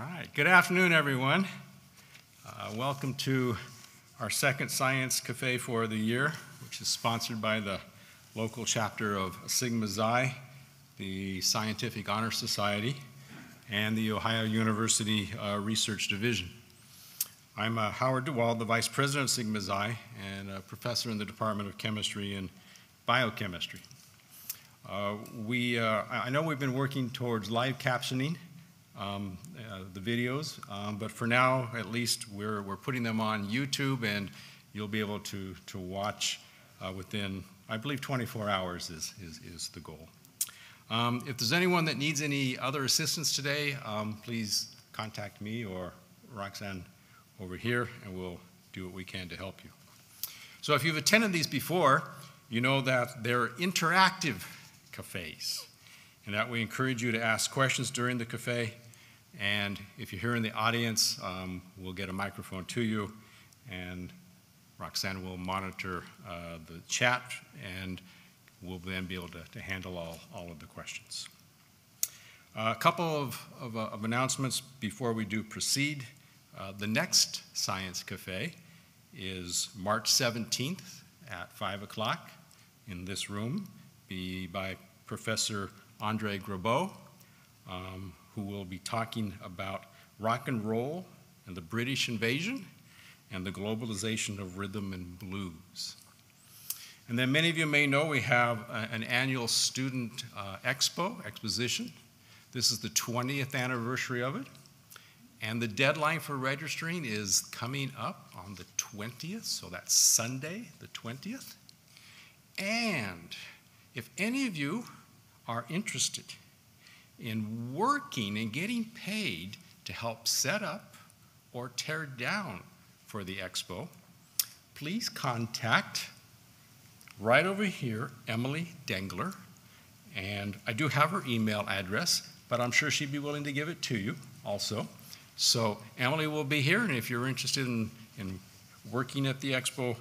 All right, good afternoon, everyone. Uh, welcome to our second Science Cafe for the year, which is sponsored by the local chapter of Sigma Xi, the Scientific Honor Society, and the Ohio University uh, Research Division. I'm uh, Howard DeWald, the Vice President of Sigma Xi and a professor in the Department of Chemistry and Biochemistry. Uh, we, uh, I know we've been working towards live captioning um, uh, the videos, um, but for now, at least, we're, we're putting them on YouTube, and you'll be able to, to watch uh, within, I believe, 24 hours is, is, is the goal. Um, if there's anyone that needs any other assistance today, um, please contact me or Roxanne over here, and we'll do what we can to help you. So if you've attended these before, you know that they're interactive cafes, and that we encourage you to ask questions during the cafe. And if you're here in the audience, um, we'll get a microphone to you, and Roxanne will monitor uh, the chat, and we'll then be able to, to handle all, all of the questions. Uh, a couple of, of, uh, of, announcements before we do proceed. Uh, the next Science Cafe is March 17th at 5 o'clock in this room, be by Professor Andre Grabeau, um, who will be talking about rock and roll and the British invasion and the globalization of rhythm and blues. And then many of you may know we have a, an annual student uh, expo, exposition. This is the 20th anniversary of it. And the deadline for registering is coming up on the 20th, so that's Sunday, the 20th. And if any of you are interested in working and getting paid to help set up or tear down for the expo, please contact right over here Emily Dengler. And I do have her email address, but I'm sure she'd be willing to give it to you also. So Emily will be here, and if you're interested in, in working at the expo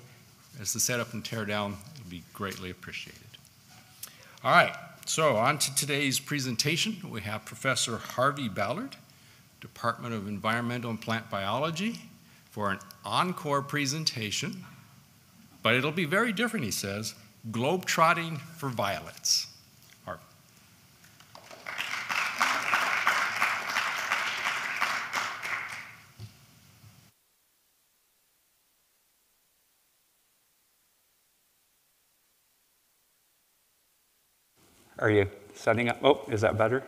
as the setup and tear down, it'll be greatly appreciated. All right, so on to today's presentation. We have Professor Harvey Ballard, Department of Environmental and Plant Biology, for an encore presentation, but it'll be very different, he says, globetrotting for violets. Are you setting up? Oh, is that better?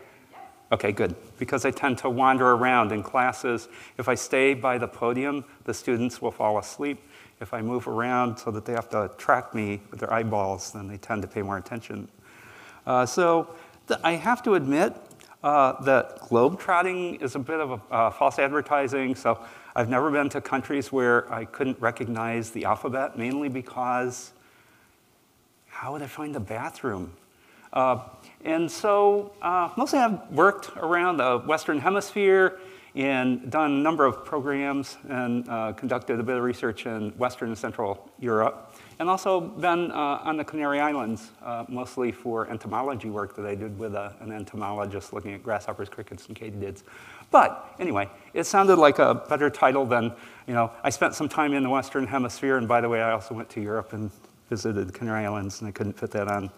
Okay, good. Because I tend to wander around in classes. If I stay by the podium, the students will fall asleep. If I move around so that they have to track me with their eyeballs, then they tend to pay more attention. Uh, so I have to admit uh, that globetrotting is a bit of a uh, false advertising. So I've never been to countries where I couldn't recognize the alphabet, mainly because how would I find the bathroom? Uh, and so uh, mostly I've worked around the Western Hemisphere and done a number of programs and uh, conducted a bit of research in Western and Central Europe. And also been on the Canary Islands, mostly for entomology work that I did with a, an entomologist looking at grasshoppers, crickets, and katydids. But anyway, it sounded like a better title than, you know, I spent some time in the Western Hemisphere, and by the way, I also went to Europe and visited the Canary Islands, and I couldn't fit that on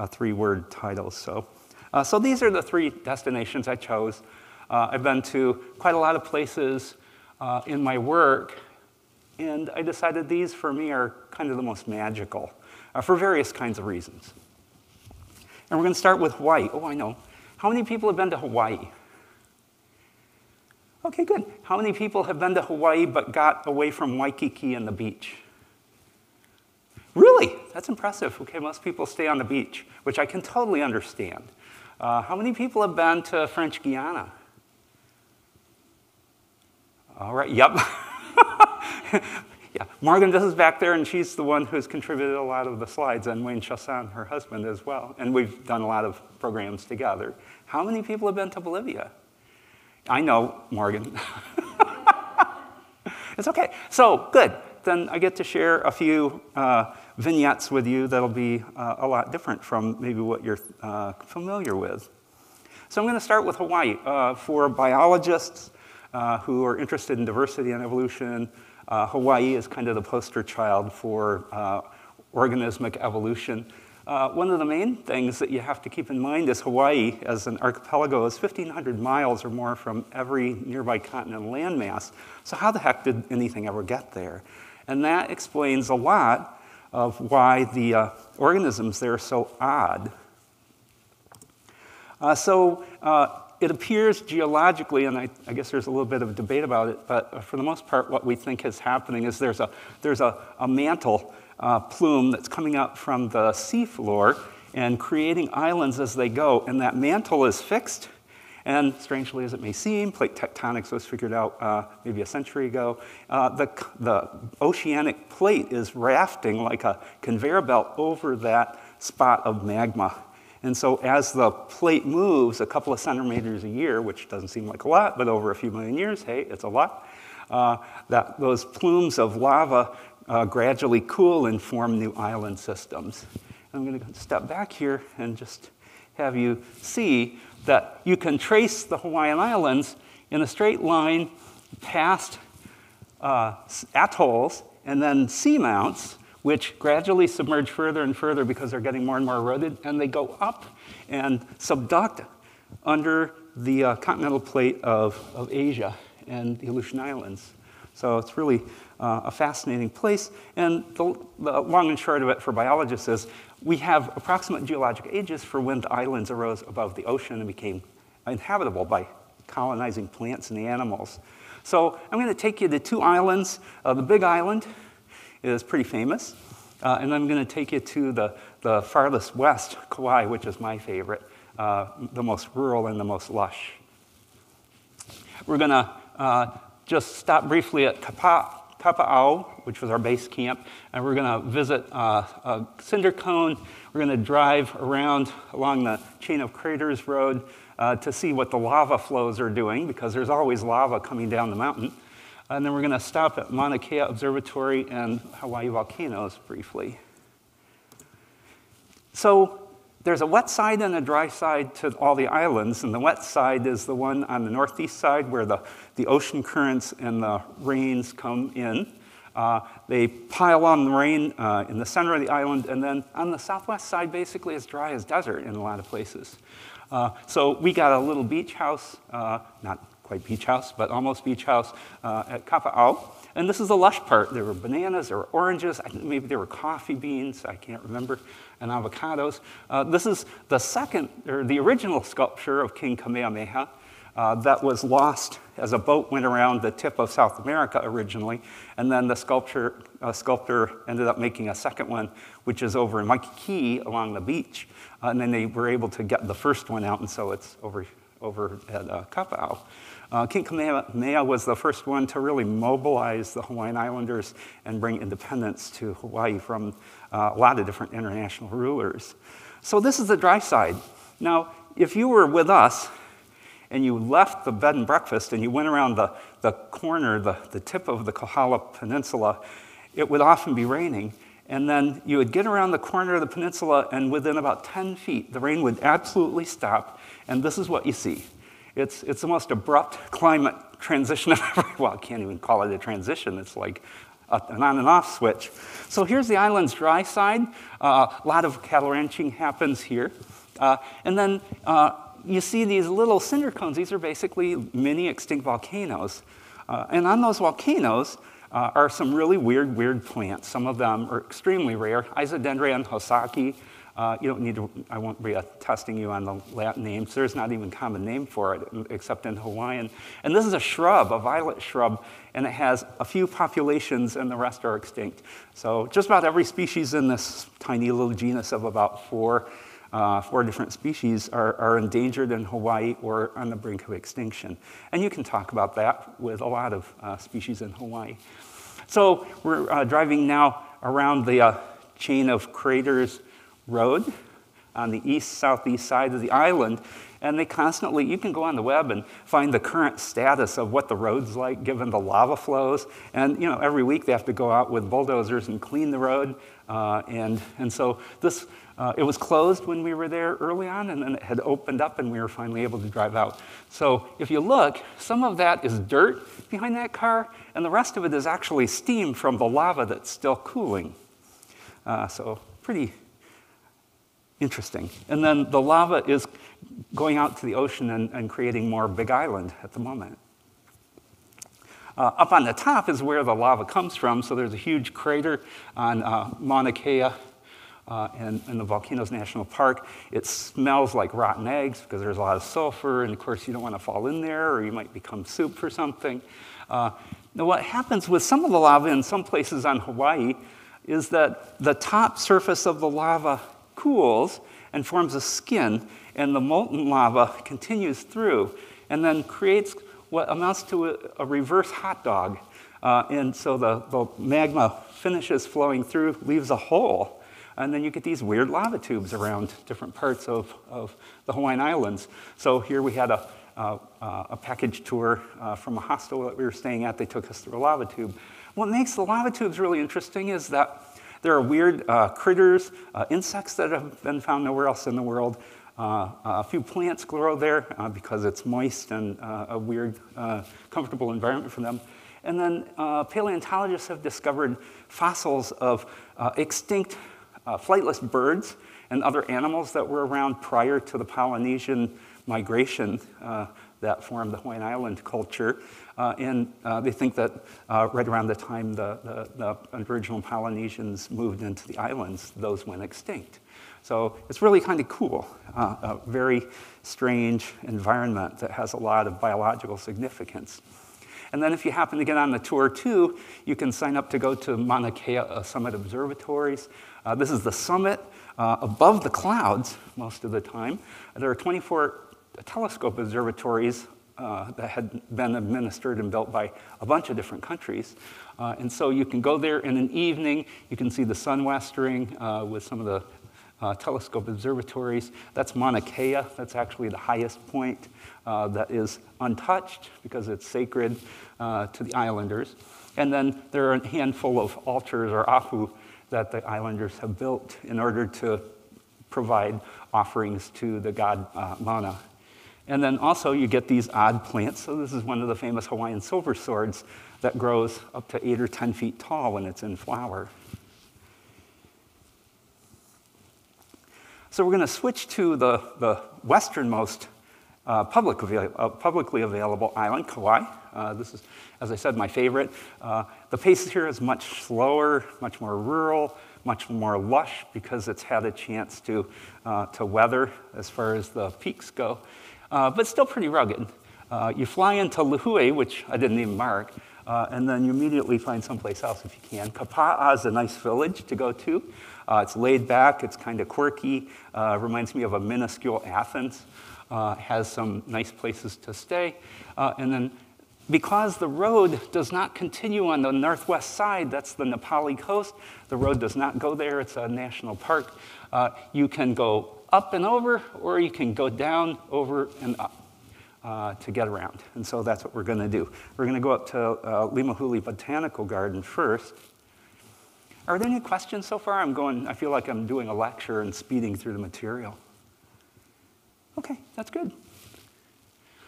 uh, three-word titles. So, uh, so these are the three destinations I chose. Uh, I've been to quite a lot of places uh, in my work, and I decided these for me are kind of the most magical uh, for various kinds of reasons. And we're going to start with Hawaii. Oh, I know. How many people have been to Hawaii? Okay, good. How many people have been to Hawaii but got away from Waikiki and the beach? Really? That's impressive. Okay, most people stay on the beach, which I can totally understand. Uh, how many people have been to French Guiana? All right, yep. yeah, Morgan, this is back there, and she's the one who's contributed a lot of the slides, and Wayne Chassan, her husband, as well. And we've done a lot of programs together. How many people have been to Bolivia? I know, Morgan. it's okay. So, good then I get to share a few uh, vignettes with you that'll be uh, a lot different from maybe what you're uh, familiar with. So I'm going to start with Hawaii. Uh, for biologists, uh, who are interested in diversity and evolution, uh, Hawaii is kind of the poster child for organismic evolution. One of the main things that you have to keep in mind is Hawaii, as an archipelago, is 1,500 miles or more from every nearby continental landmass. So, how the heck did anything ever get there? And that explains a lot of why the uh, organisms there are so odd. Uh, so, uh, it appears geologically, and I, I, guess there's a little bit of debate about it, but for the most part, what we think is happening is there's a, there's a, a mantle uh, plume that's coming up from the seafloor and creating islands as they go. And that mantle is fixed. And strangely as it may seem, plate tectonics was figured out uh, maybe a century ago. Uh, the, the oceanic plate is rafting like a conveyor belt over that spot of magma. And so, as the plate moves a couple of centimeters a year, which doesn't seem like a lot, but over a few million years, hey, it's a lot, uh, that those plumes of lava uh, gradually cool and form new island systems. I'm going to step back here and just have you see that you can trace the Hawaiian Islands in a straight line past uh, atolls and then seamounts, which gradually submerge further and further because they're getting more and more eroded, and they go up and subduct under the uh, continental plate of, of Asia and the Aleutian Islands. So it's really uh, a fascinating place. And the, the, long and short of it for biologists is we have approximate geologic ages for when the islands arose above the ocean and became inhabitable by colonizing plants and animals. So I'm going to take you to two islands. Uh, the Big Island is pretty famous. Uh, and I'm going to take you to the, the farthest west, Kauai, which is my favorite, uh, the most rural and the most lush. We're going to uh, just stop briefly at Kapa, Kapa'au, which was our base camp, and we're going to visit uh, a cinder cone. We're going to drive around along the Chain of Craters Road uh, to see what the lava flows are doing, because there's always lava coming down the mountain. And then we're going to stop at Mauna Kea Observatory and Hawaii volcanoes briefly. So there's a wet side and a dry side to all the islands, and the wet side is the one on the northeast side where the, the ocean currents and the rains come in. Uh, they pile on the rain uh, in the center of the island, and then on the southwest side, basically, it's dry as desert in a lot of places. Uh, so we got a little beach house, uh, not quite beach house, but almost beach house uh, at Kapa'au. And this is the lush part. There were bananas, there were oranges, maybe there were coffee beans, I can't remember, and avocados. Uh, this is the second, or the original sculpture of King Kamehameha uh, that was lost as a boat went around the tip of South America originally. And then the sculpture, uh, sculptor ended up making a second one, which is over in Waikiki along the beach. Uh, and then they were able to get the first one out, and so it's over, over at uh, Kapa'au. Uh, King Kamehameha was the first one to really mobilize the Hawaiian Islanders and bring independence to Hawaii from uh, a lot of different international rulers. So this is the dry side. Now, if you were with us and you left the bed and breakfast and you went around the, the corner, the, the tip of the Kohala Peninsula, it would often be raining. And then you would get around the corner of the peninsula, and within about 10 feet, the rain would absolutely stop. And this is what you see it's, it's the most abrupt climate transition I've ever, well, I can't even call it a transition. It's like an on and off switch. So here's the island's dry side. Uh, a lot of cattle ranching happens here. Uh, and then uh, you see these little cinder cones. These are basically mini extinct volcanoes. Uh, and on those volcanoes uh, are some really weird, weird plants. Some of them are extremely rare. Isodendrion hosakae, uh, you don't need to, I won't be uh, testing you on the Latin names. There's not even a common name for it except in Hawaiian. And this is a shrub, a violet shrub, and it has a few populations and the rest are extinct. So just about every species in this tiny little genus of about four, uh, four different species are, are endangered in Hawaii or on the brink of extinction. And you can talk about that with a lot of uh, species in Hawaii. So we're uh, driving now around the uh, chain of craters road. on the east southeast side of the island. And they constantly, you can go on the web and find the current status of what the road's like given the lava flows. And, you know, every week they have to go out with bulldozers and clean the road. Uh, and, and so this, uh, it was closed when we were there early on, and then it had opened up, and we were finally able to drive out. So if you look, some of that is dirt behind that car, and the rest of it is actually steam from the lava that's still cooling. Uh, so pretty interesting. And then the lava is going out to the ocean and, and creating more Big Island at the moment. Uh, up on the top is where the lava comes from, so there's a huge crater on uh, Mauna Kea uh, in, in, the Volcanoes National Park. It smells like rotten eggs because there's a lot of sulfur, and of course, you don't want to fall in there or you might become soup or something. Uh, now, what happens with some of the lava in some places on Hawaii is that the top surface of the lava cools and forms a skin, and the molten lava continues through and then creates what amounts to a, a reverse hot dog. Uh, and so the, the magma finishes flowing through, leaves a hole, and then you get these weird lava tubes around different parts of, of the Hawaiian Islands. So here we had a, a package tour uh, from a hostel that we were staying at. They took us through a lava tube. What makes the lava tubes really interesting is that there are weird uh, critters, uh, insects that have been found nowhere else in the world. Uh, a few plants grow there uh, because it's moist and uh, a weird, uh, comfortable environment for them. And then paleontologists have discovered fossils of extinct flightless birds and other animals that were around prior to the Polynesian migration that formed the Hawaiian Island culture. Uh, and uh, they think that uh, right around the time the, the, the, original Polynesians moved into the islands, those went extinct. So it's really kind of cool, uh, a very strange environment that has a lot of biological significance. And then if you happen to get on the tour too, you can sign up to go to Mauna Kea uh, Summit Observatories. Uh, this is the summit above the clouds most of the time. There are 24 telescope observatories uh, that had been administered and built by a bunch of different countries. Uh, and so you can go there in an evening, you can see the sun westering uh, with some of the uh, telescope observatories. That's Mauna Kea, that's actually the highest point uh, that is untouched because it's sacred uh, to the islanders. And then there are a handful of altars or ahu that the islanders have built in order to provide offerings to the god Mana. And then also you get these odd plants. So this is one of the famous Hawaiian silver swords that grows up to eight or 10 feet tall when it's in flower. So we're going to switch to the, the westernmost uh, public uh, publicly available island, Kauai. Uh, this is, as I said, my favorite. Uh, the pace here is much slower, much more rural, much more lush because it's had a chance to, uh, to weather as far as the peaks go uh, but still pretty rugged. Uh, you fly into Lihue, which I didn't even mark, uh, and then you immediately find someplace else if you can. Kapa'a is a nice village to go to. Uh, it's laid back, it's kind of quirky, uh, reminds me of a minuscule Athens, uh, has some nice places to stay. and then because the road does not continue on the northwest side, that's the Napali coast, the road does not go there, it's a national park, you can go up and over, or you can go down, over, and up uh, to get around. And so that's what we're going to do. We're going to go up to uh, Limahuli Botanical Garden first. Are there any questions so far? I'm going, I feel like I'm doing a lecture and speeding through the material. Okay, that's good.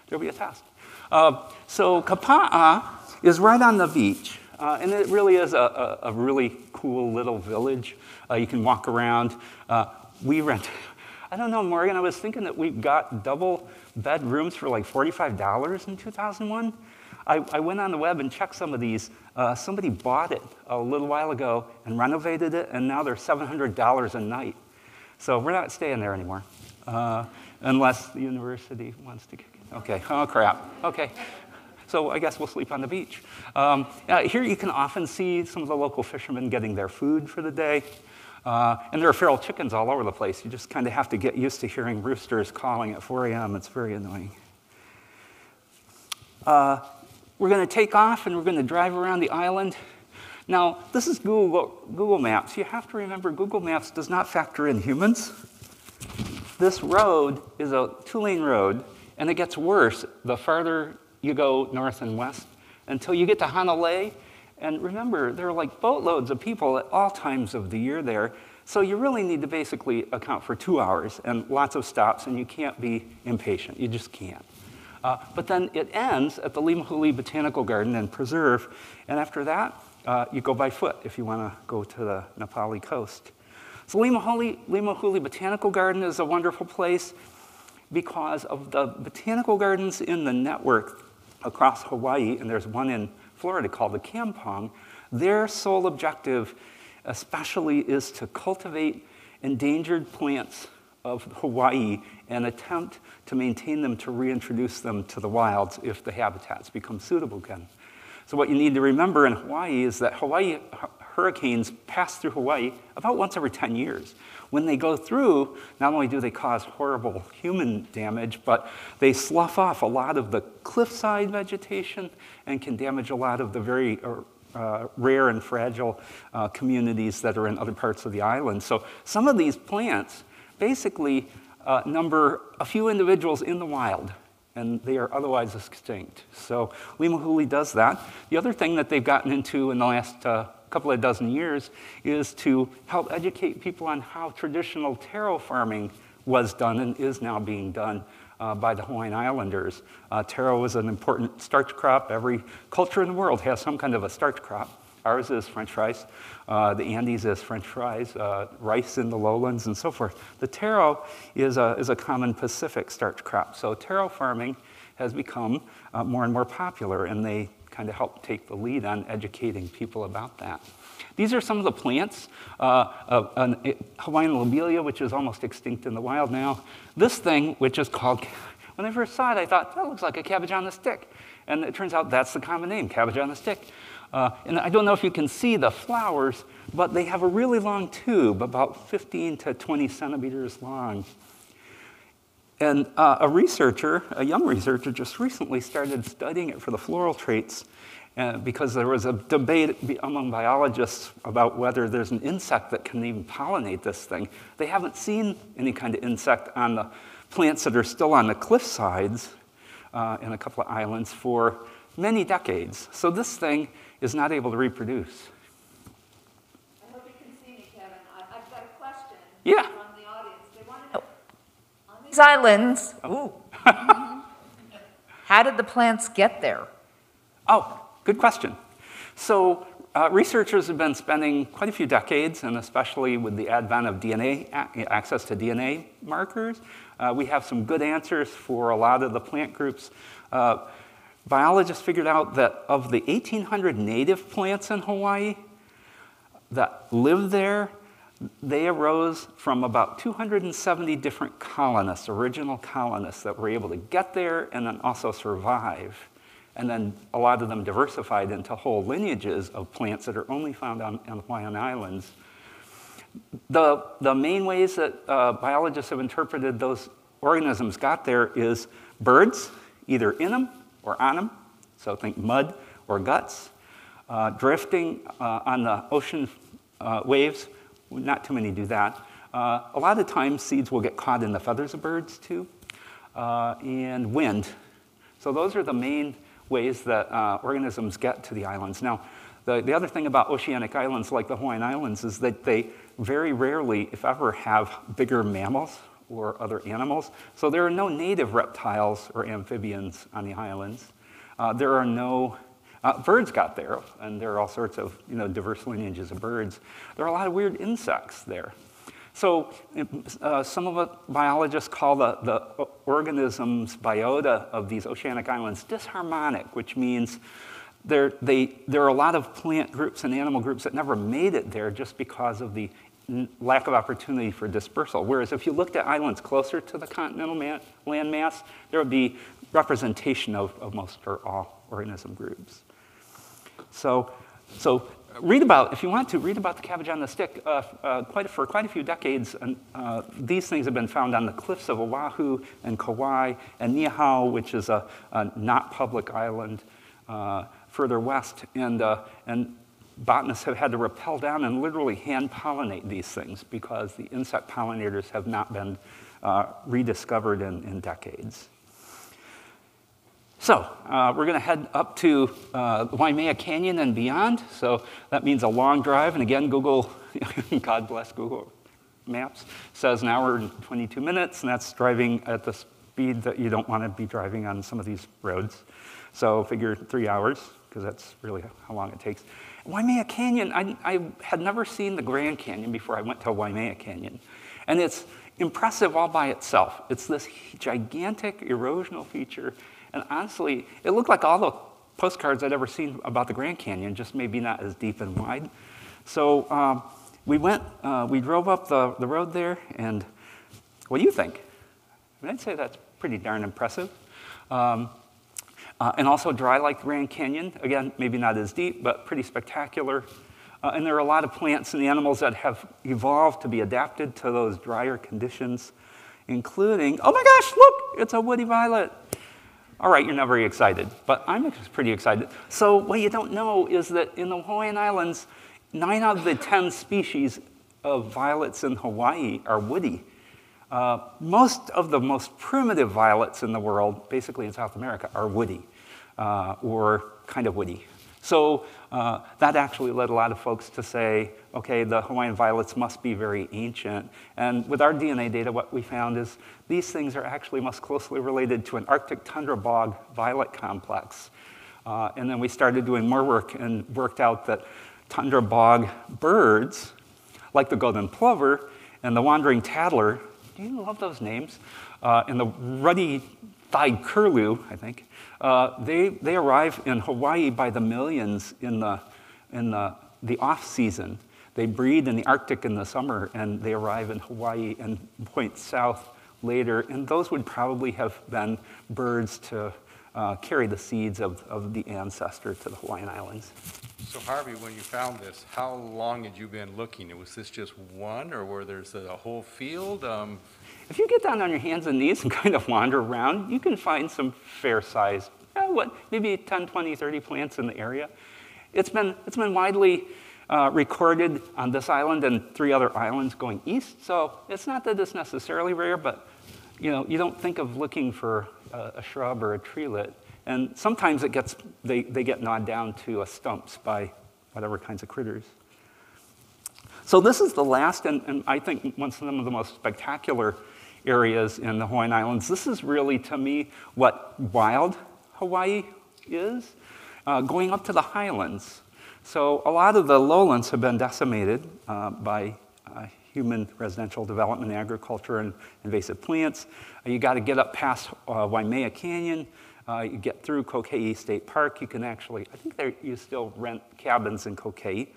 There'll be a test. Uh, so Kapa'a is right on the beach. Uh, and it really is a, a, a really cool little village. Uh, you can walk around. Uh, we rent, I don't know, Morgan, I was thinking that we got double bedrooms for like $45 in 2001. I, I, went on the web and checked some of these. Uh, somebody bought it a little while ago and renovated it, and now they're $700 a night. So we're not staying there anymore, uh, unless the university wants to kick it. Okay, oh crap. Okay. So I guess we'll sleep on the beach. Um, here you can often see some of the local fishermen getting their food for the day. Uh, and there are feral chickens all over the place. You just kind of have to get used to hearing roosters calling at 4 a.m. It's very annoying. Uh, we're going to take off and we're going to drive around the island. Now, this is Google, Google Maps. You have to remember Google Maps does not factor in humans. this road is a two lane road, and it gets worse the farther you go north and west until you get to Hanalei. And remember, there are like boatloads of people at all times of the year there. So you really need to basically account for two hours and lots of stops, and you can't be impatient. You just can't. Uh, but then it ends at the Limahuli Botanical Garden and Preserve, and after that, uh, you go by foot if you want to go to the Na Pali coast. So Limahuli, Limahuli Botanical Garden is a wonderful place because of the botanical gardens in the network across Hawaii, and there's one in Florida called the Kampong. Their sole objective, especially, is to cultivate endangered plants of Hawaii and attempt to maintain them to reintroduce them to the wilds if the habitats become suitable again. So, what you need to remember in Hawaii is that Hawaii hurricanes pass through Hawaii about once every 10 years. When they go through, not only do they cause horrible human damage, but they slough off a lot of the cliffside vegetation and can damage a lot of the very uh, uh, rare and fragile uh, communities that are in other parts of the island. So some of these plants basically uh, number a few individuals in the wild and they are otherwise extinct. So Limahuli does that. The other thing that they've gotten into in the last uh, couple of dozen years is to help educate people on how traditional taro farming was done and is now being done uh, by the Hawaiian Islanders. Uh, taro is an important starch crop. Every culture in the world has some kind of a starch crop. Ours is French fries. Uh, the Andes is French fries, uh, rice in the lowlands, and so forth. The taro is a, is a common Pacific starch crop. So taro farming has become uh, more and more popular, and they kind of help take the lead on educating people about that. These are some of the plants. Uh, uh, Hawaiian lobelia, which is almost extinct in the wild now. This thing, which is called, when I first saw it, I thought, that looks like a cabbage on the stick. And it turns out that's the common name, cabbage on the stick. Uh, and I don't know if you can see the flowers, but they have a really long tube, about 15 to 20 centimeters long. And uh, a researcher, a young researcher, just recently started studying it for the floral traits uh, because there was a debate among biologists about whether there's an insect that can even pollinate this thing. They haven't seen any kind of insect on the plants that are still on the cliff sides uh, in a couple of islands for many decades. So this thing is not able to reproduce. I hope you can see me, Kevin. I- have got a question. Yeah. From the audience. They want to know, on these islands, ooh, how did the plants get there? Oh, good question. So, uh, researchers have been spending quite a few decades, and especially with the advent of DNA, access to DNA markers, uh, we have some good answers for a lot of the plant groups. Uh, biologists figured out that of the 1,800 native plants in Hawaii that live there, they arose from about 270 different colonists, original colonists that were able to get there and then also survive. And then a lot of them diversified into whole lineages of plants that are only found on, on Hawaiian Islands. The, the main ways that uh, biologists have interpreted those organisms got there is birds, either in them or on them, so think mud or guts, uh, drifting uh, on the ocean uh, waves, not too many do that. Uh, a lot of times seeds will get caught in the feathers of birds too, uh, and wind. So those are the main ways that uh, organisms get to the islands. Now, the, the other thing about oceanic islands like the Hawaiian Islands is that they very rarely, if ever, have bigger mammals or other animals. So there are no native reptiles or amphibians on the islands. Uh, there are no uh, birds got there, and there are all sorts of you know, diverse lineages of birds. There are a lot of weird insects there. So uh, some of the biologists call the, the organisms, biota of these oceanic islands disharmonic, which means there, they, there are a lot of plant groups and animal groups that never made it there just because of the lack of opportunity for dispersal. Whereas if you looked at islands closer to the continental man, landmass, there would be representation of, of most or all organism groups. So, so read about, if you want to, read about the cabbage on the stick. Uh, uh, quite, for quite a few decades, and, uh, these things have been found on the cliffs of Oahu and Kauai and Niihau, which is a, a not public island uh, further west. And, uh, and botanists have had to rappel down and literally hand pollinate these things because the insect pollinators have not been uh, rediscovered in, in decades. So uh, we're going to head up to uh, Waimea Canyon and beyond. So that means a long drive. And again, Google, God bless Google Maps, says an hour and 22 minutes, and that's driving at the speed that you don't want to be driving on some of these roads. So figure three hours, because that's really how long it takes. Waimea Canyon, I, I had never seen the Grand Canyon before I went to Waimea Canyon. And it's impressive all by itself. It's this gigantic erosional feature and honestly, it looked like all the postcards I'd ever seen about the Grand Canyon, just maybe not as deep and wide. So um, we went, uh, we drove up the, the road there, and what do you think? I mean, I'd say that's pretty darn impressive. Um, uh, and also dry like the Grand Canyon. Again, maybe not as deep, but pretty spectacular. Uh, and there are a lot of plants and the animals that have evolved to be adapted to those drier conditions, including, oh my gosh, look, it's a woody violet. All right, you're not very excited, but I'm pretty excited. So, what you don't know is that in the Hawaiian Islands, nine out of the 10 species of violets in Hawaii are woody. Uh, most of the most primitive violets in the world, basically in South America, are woody uh, or kind of woody. So uh, that actually led a lot of folks to say, okay, the Hawaiian violets must be very ancient. And with our DNA data, what we found is these things are actually most closely related to an Arctic tundra bog violet complex. Uh, and then we started doing more work and worked out that tundra bog birds, like the golden plover and the wandering tattler, do you love those names? Uh, and the ruddy thighed curlew, I think, uh, they, they arrive in Hawaii by the millions in the, in the, the off season. They breed in the Arctic in the summer and they arrive in Hawaii and point south later. And those would probably have been birds to uh, carry the seeds of, of the ancestor to the Hawaiian Islands. So Harvey, when you found this, how long had you been looking? Was this just one or were there a whole field? Um, if you get down on your hands and knees and kind of wander around, you can find some fair-sized, eh, what, maybe 10, 20, 30 plants in the area. It's been, it's been widely uh, recorded on this island and three other islands going east, so it's not that it's necessarily rare, but you know, you don't think of looking for a, a shrub or a treelet. And sometimes it gets, they, they get gnawed down to a stumps by whatever kinds of critters. So this is the last, and, and I think one of the most spectacular areas in the Hawaiian Islands. This is really, to me, what wild Hawaii is, uh, going up to the highlands. So a lot of the lowlands have been decimated uh, by uh, human residential development, agriculture, and invasive plants. Uh, you got to get up past uh, Waimea Canyon. Uh, you get through Kokee State Park. You can actually, I think there, you still rent cabins in Kokee.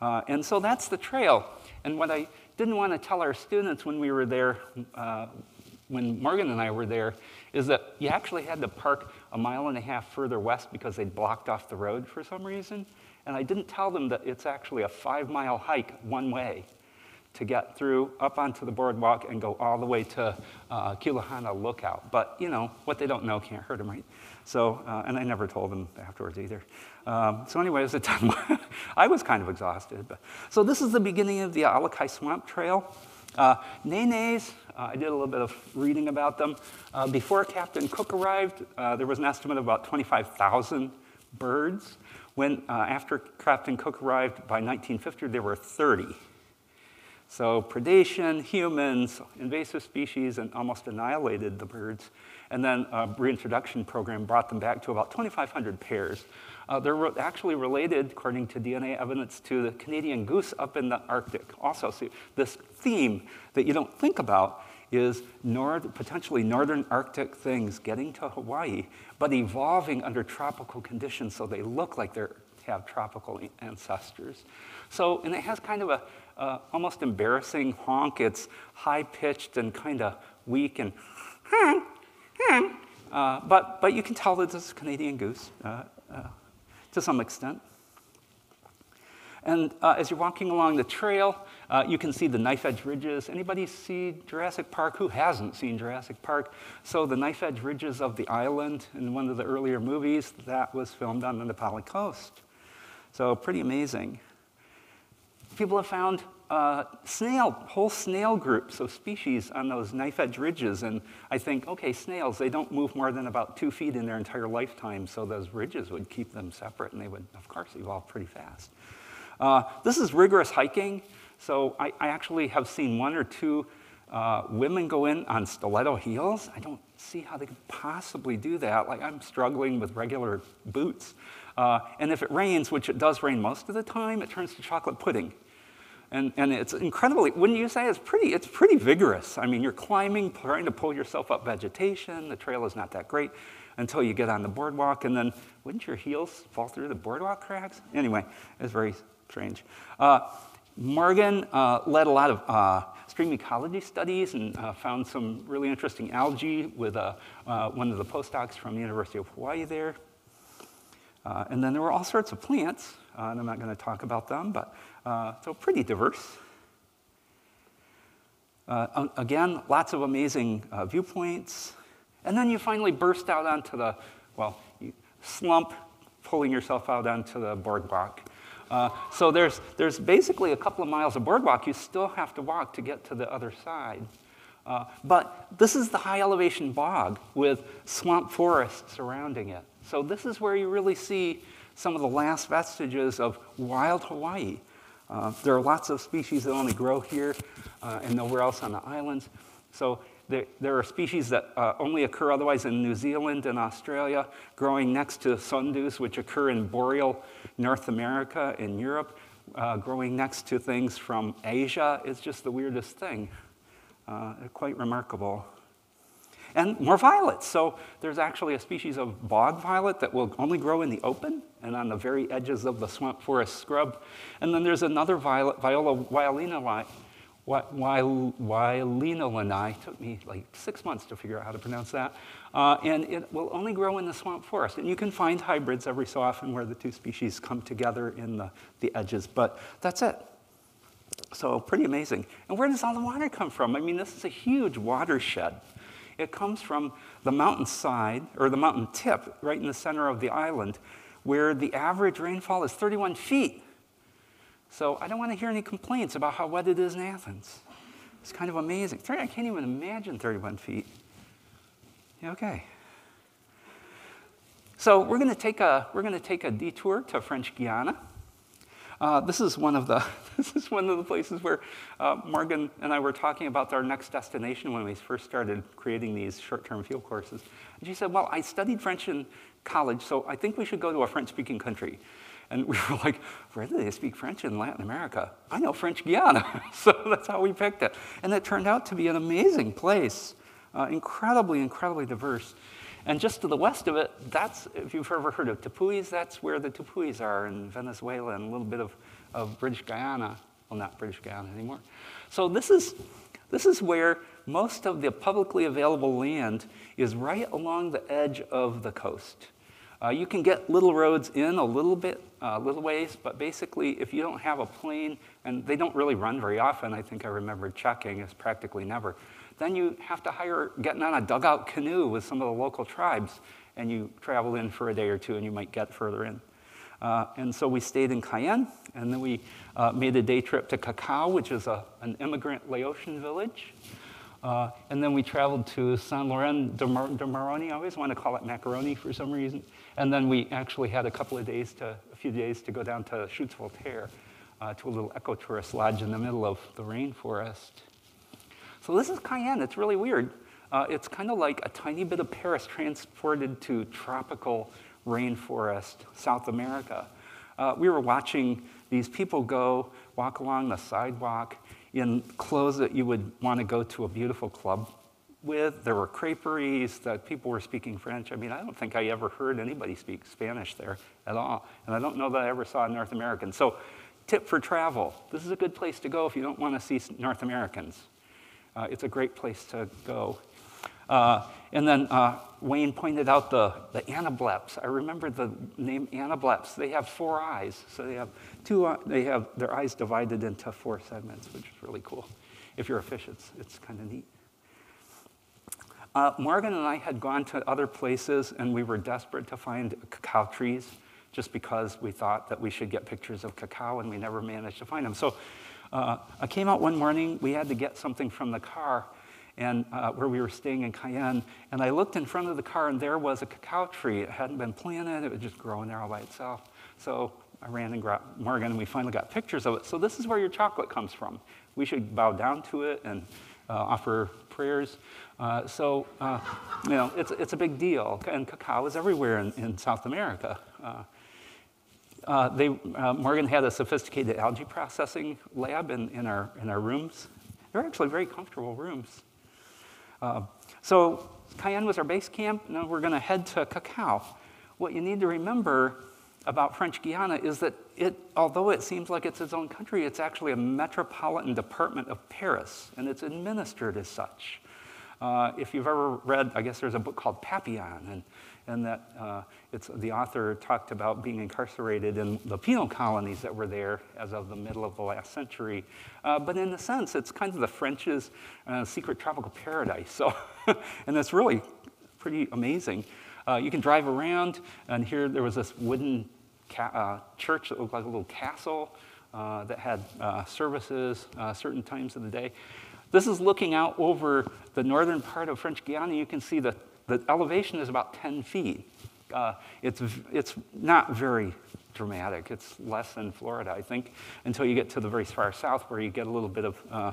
and so that's the trail. And what I didn't want to tell our students when we were there, uh, when Morgan and I were there, is that you actually had to park a mile and a half further west because they'd blocked off the road for some reason. And I didn't tell them that it's actually a five mile hike one way to get through up onto the boardwalk and go all the way to uh, Lookout. But, you know, what they don't know can't hurt them, right? So, uh, and I never told them afterwards either. Um, so anyway, was a ton. I was kind of exhausted. But. So this is the beginning of the Alakai Swamp Trail. Uh, Nenes, uh, I did a little bit of reading about them. Uh, before Captain Cook arrived, uh, there was an estimate of about 25,000 birds. When, uh, after Captain Cook arrived by 1950, there were 30. So predation, humans, invasive species, and almost annihilated the birds. And then a reintroduction program brought them back to about 2,500 pairs. Uh, they're actually related, according to DNA evidence, to the Canadian goose up in the Arctic. Also, this theme that you don't think about is potentially northern Arctic things getting to Hawaii, but evolving under tropical conditions so they look like they have tropical ancestors. So, and it has kind of a uh, almost embarrassing honk. It's high pitched and kind of weak and, uh, but, but you can tell that this is a Canadian goose uh, uh, to some extent. And uh, as you're walking along the trail, uh, you can see the knife edge ridges. Anybody see Jurassic Park? Who hasn't seen Jurassic Park? So the knife edge ridges of the island in one of the earlier movies, that was filmed on the Na Pali coast. So pretty amazing. People have found uh, snail, whole snail groups of species on those knife edge ridges. And I think, okay, snails, they don't move more than about two feet in their entire lifetime, so those ridges would keep them separate, and they would, of course, evolve pretty fast. Uh, this is rigorous hiking, so I, I, actually have seen one or two uh, women go in on stiletto heels. I don't see how they could possibly do that. Like, I'm struggling with regular boots. Uh, and if it rains, which it does rain most of the time, it turns to chocolate pudding. And, and it's incredibly, wouldn't you say it's pretty, it's pretty vigorous. I mean, you're climbing, trying to pull yourself up vegetation. The trail is not that great until you get on the boardwalk, and then wouldn't your heels fall through the boardwalk cracks? Anyway, it's very strange. Uh, Morgan uh, led a lot of uh, stream ecology studies and uh, found some really interesting algae with uh, uh, one of the postdocs from the University of Hawaii there. and then there were all sorts of plants, and I'm not going to talk about them, but uh, so pretty diverse. Uh, again, lots of amazing uh, viewpoints. And then you finally burst out onto the, well, slump, pulling yourself out onto the boardwalk. Uh, so there's, there's basically a couple of miles of boardwalk you still have to walk to get to the other side. Uh, but this is the high elevation bog with swamp forest surrounding it. So this is where you really see some of the last vestiges of wild Hawaii. Uh, there are lots of species that only grow here uh, and nowhere else on the islands. So there, there are species that uh, only occur otherwise in New Zealand and Australia, growing next to sundews, which occur in boreal North America and Europe. Uh, growing next to things from Asia is just the weirdest thing. Uh, quite remarkable and more violets. So there's actually a species of bog violet that will only grow in the open and on the very edges of the swamp forest scrub. And then there's another violet, Viola wailenalenae, wailenalenae, took me like six months to figure out how to pronounce that. Uh, and it will only grow in the swamp forest. And you can find hybrids every so often where the two species come together in the, the edges, but that's it. So pretty amazing. And where does all the water come from? I mean, this is a huge watershed. It comes from the mountainside, or the mountain tip, right in the center of the island, where the average rainfall is 31 feet. So I don't want to hear any complaints about how wet it is in Athens. It's kind of amazing. I can't even imagine 31 feet. Okay. So we're going to take a, we're going to take a detour to French Guiana. Uh, this is one of the this is one of the places where uh, Morgan and I were talking about our next destination when we first started creating these short-term field courses. And she said, "Well, I studied French in college, so I think we should go to a French-speaking country." And we were like, "Where do they speak French in Latin America?" I know French Guiana, so that's how we picked it. And it turned out to be an amazing place, uh, incredibly, incredibly diverse. And just to the west of it, that's, if you've ever heard of Tepuis, that's where the Tepuis are in Venezuela and a little bit of, of British Guiana. Well, not British Guiana anymore. So this is, this is where most of the publicly available land is right along the edge of the coast. Uh, you can get little roads in a little bit, uh, little ways, but basically, if you don't have a plane, and they don't really run very often, I think I remember checking, it's practically never. Then you have to hire, getting on a dugout canoe with some of the local tribes, and you travel in for a day or two, and you might get further in. Uh, and so we stayed in Cayenne, and then we uh, made a day trip to Cacao, which is a, an immigrant Laotian village. Uh, and then we traveled to Saint Laurent de, Mar- de Maroni. I always want to call it macaroni for some reason. And then we actually had a couple of days to, a few days to go down to Chutes Voltaire, uh, to a little ecotourist lodge in the middle of the rainforest. So this is Cayenne. It's really weird. Uh, it's kind of like a tiny bit of Paris transported to tropical rainforest, South America. Uh, we were watching these people go walk along the sidewalk in clothes that you would want to go to a beautiful club with. There were creperies that people were speaking French. I mean, I don't think I ever heard anybody speak Spanish there at all. And I don't know that I ever saw a North American. So, tip for travel this is a good place to go if you don't want to see North Americans. Uh, it's a great place to go. Uh, and then uh, Wayne pointed out the, the anableps. I remember the name anableps. They have four eyes, so they have two. Uh, they have their eyes divided into four segments, which is really cool. If you're a fish, it's it's kind of neat. Uh, Morgan and I had gone to other places, and we were desperate to find cacao trees, just because we thought that we should get pictures of cacao, and we never managed to find them. So Uh, I came out one morning, we had to get something from the car, and uh, where we were staying in Cayenne, and I looked in front of the car, and there was a cacao tree. It hadn't been planted, it was just growing there all by itself. So I ran and grabbed Morgan, and we finally got pictures of it. So this is where your chocolate comes from. We should bow down to it and uh, offer prayers. Uh, so, uh, you know, it's, it's a big deal. And cacao is everywhere in, in South America. Uh, they, uh, Morgan had a sophisticated algae processing lab in, in, our, in our rooms. They're actually very comfortable rooms. Uh, so Cayenne was our base camp. Now we're going to head to Cacao. What you need to remember about French Guiana is that it, although it seems like it's its own country, it's actually a metropolitan department of Paris, and it's administered as such. Uh, if you've ever read, I guess there's a book called Papillon, and, and that uh, it's, the author talked about being incarcerated in the penal colonies that were there as of the middle of the last century. Uh, but in a sense, it's kind of the French's uh, secret tropical paradise. So, and it's really pretty amazing. Uh, you can drive around, and here there was this wooden uh, church that looked like a little castle uh, that had services certain times of the day. This is looking out over the northern part of French Guiana. You can see that the elevation is about 10 feet. Uh, it's, it's not very dramatic. It's less than Florida, I think, until you get to the very far south where you get a little bit of uh,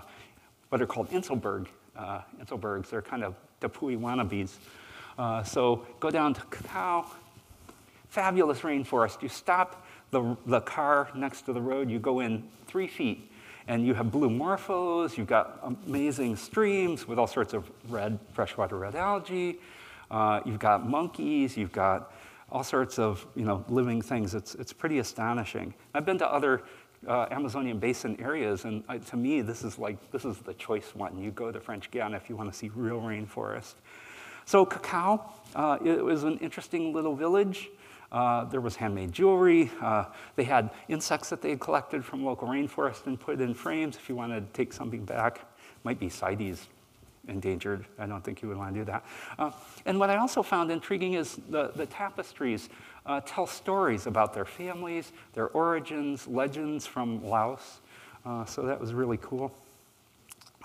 what are called Inselberg. Uh, Inselbergs, they're kind of Tepui wannabes. Uh, so go down to Cacao, fabulous rainforest. You stop the, the car next to the road, you go in three feet, and you have blue morphos, you've got amazing streams with all sorts of red, freshwater red algae. Uh, you've got monkeys, you've got all sorts of you know, living things. It's, it's pretty astonishing. I've been to other uh, Amazonian basin areas, and uh, to me, this is like, this is the choice one. You go to French Guiana if you want to see real rainforest. So Cacao, uh, it was an interesting little village. Uh, there was handmade jewelry. Uh, they had insects that they had collected from local rainforest and put in frames if you wanted to take something back. Might be CITES endangered. I don't think you would want to do that. Uh, and what I also found intriguing is the, the tapestries uh, tell stories about their families, their origins, legends from Laos. Uh, so that was really cool.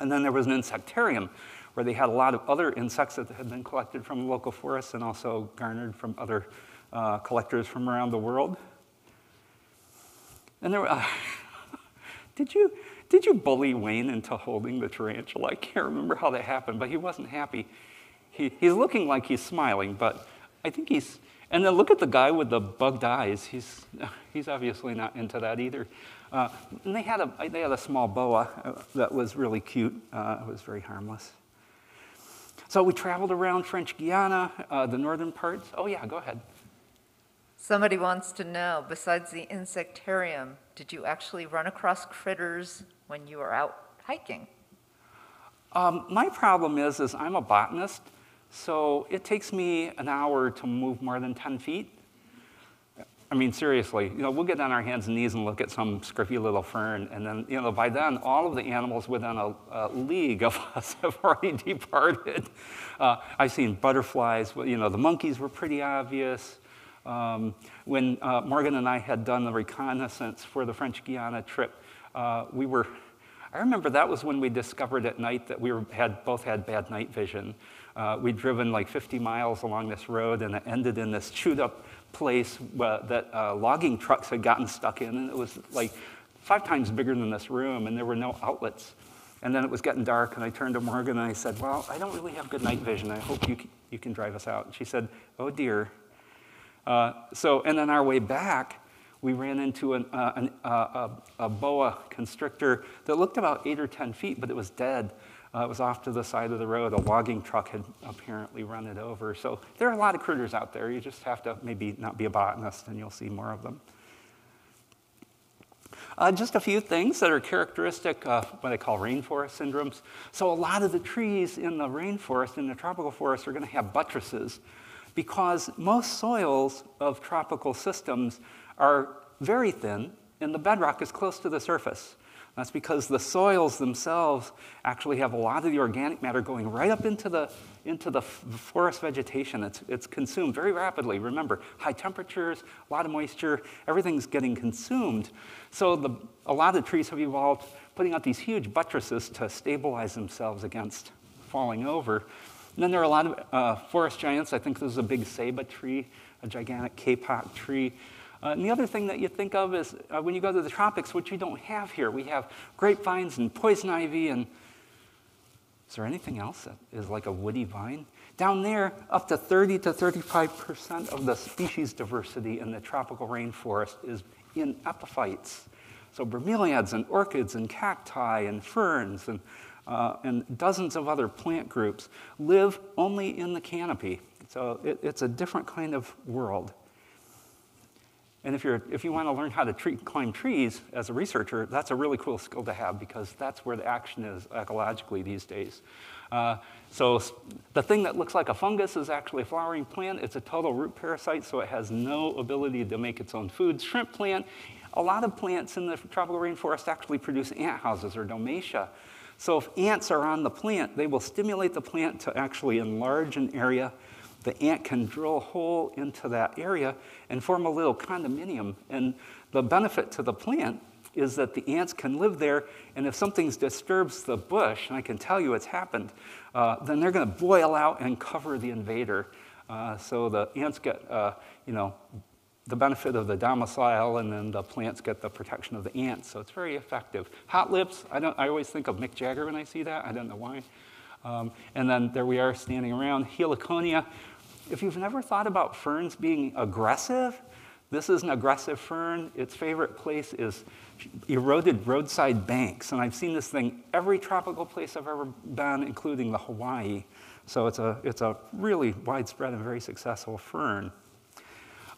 And then there was an insectarium where they had a lot of other insects that had been collected from local forests and also garnered from other uh, collectors from around the world. And there were, did you, did you bully Wayne into holding the tarantula? I can't remember how that happened, but he wasn't happy. He, he's looking like he's smiling, but I think he's, and then look at the guy with the bugged eyes. He's, he's obviously not into that either. Uh, and they had, a, they had a small boa uh, that was really cute. Uh, it was very harmless. So we traveled around French Guiana, uh, the northern parts. Oh, yeah, go ahead. Somebody wants to know, besides the insectarium, did you actually run across critters when you are out hiking? Um, my problem is, is I'm a botanist, so it takes me an hour to move more than 10 feet. I mean, seriously, you know, we'll get on our hands and knees and look at some scruffy little fern, and then, you know, by then, all of the animals within a, a league of us have already departed. Uh, I've seen butterflies, you know, the monkeys were pretty obvious. Um, when uh, Morgan and I had done the reconnaissance for the French Guiana trip, uh, we were, I remember that was when we discovered at night that we were, had, both had bad night vision. Uh, we'd driven like 50 miles along this road and it ended in this chewed up place that uh, logging trucks had gotten stuck in, and it was like five times bigger than this room, and there were no outlets. And then it was getting dark, and I turned to Morgan and I said, Well, I don't really have good night vision. I hope you, you can drive us out. And she said, Oh dear, uh, so, and on our way back, we ran into an, uh, an, uh, a, a, boa constrictor that looked about eight or 10 feet, but it was dead. Uh, it was off to the side of the road. A logging truck had apparently run it over. So there are a lot of critters out there. You just have to maybe not be a botanist and you'll see more of them. Uh, just a few things that are characteristic of what I call rainforest syndromes. So, a lot of the trees in the rainforest, in the tropical forest, are going to have buttresses because most soils of tropical systems are very thin and the bedrock is close to the surface. That's because the soils themselves actually have a lot of the organic matter going right up into the, into the forest vegetation. It's, it's consumed very rapidly. Remember, high temperatures, a lot of moisture, everything's getting consumed. So the, a lot of trees have evolved putting out these huge buttresses to stabilize themselves against falling over. And then there are a lot of uh, forest giants. I think this is a big ceiba tree, a gigantic kapok tree. Uh, and the other thing that you think of is uh, when you go to the tropics, which we don't have here, we have grapevines and poison ivy and is there anything else that is like a woody vine? Down there, up to 30 to 35% of the species diversity in the tropical rainforest is in epiphytes. So bromeliads and orchids and cacti and ferns and, uh, and dozens of other plant groups live only in the canopy. So it, it's a different kind of world. And if, you're, if you want to learn how to tree, climb trees as a researcher, that's a really cool skill to have because that's where the action is ecologically these days. Uh, so the thing that looks like a fungus is actually a flowering plant. It's a total root parasite, so it has no ability to make its own food. Shrimp plant, a lot of plants in the tropical rainforest actually produce ant houses or domatia. So if ants are on the plant, they will stimulate the plant to actually enlarge an area the ant can drill a hole into that area and form a little condominium. And the benefit to the plant is that the ants can live there, and if something disturbs the bush, and I can tell you it's happened, uh, then they're going to boil out and cover the invader. Uh, so the ants get, uh, you know, the benefit of the domicile, and then the plants get the protection of the ants. So it's very effective. Hot lips, I, don't, I always think of Mick Jagger when I see that. I don't know why. Um, and then there we are standing around. Heliconia, if you've never thought about ferns being aggressive, this is an aggressive fern. Its favorite place is eroded roadside banks. And I've seen this thing every tropical place I've ever been, including the Hawaii. So it's a, it's a really widespread and very successful fern.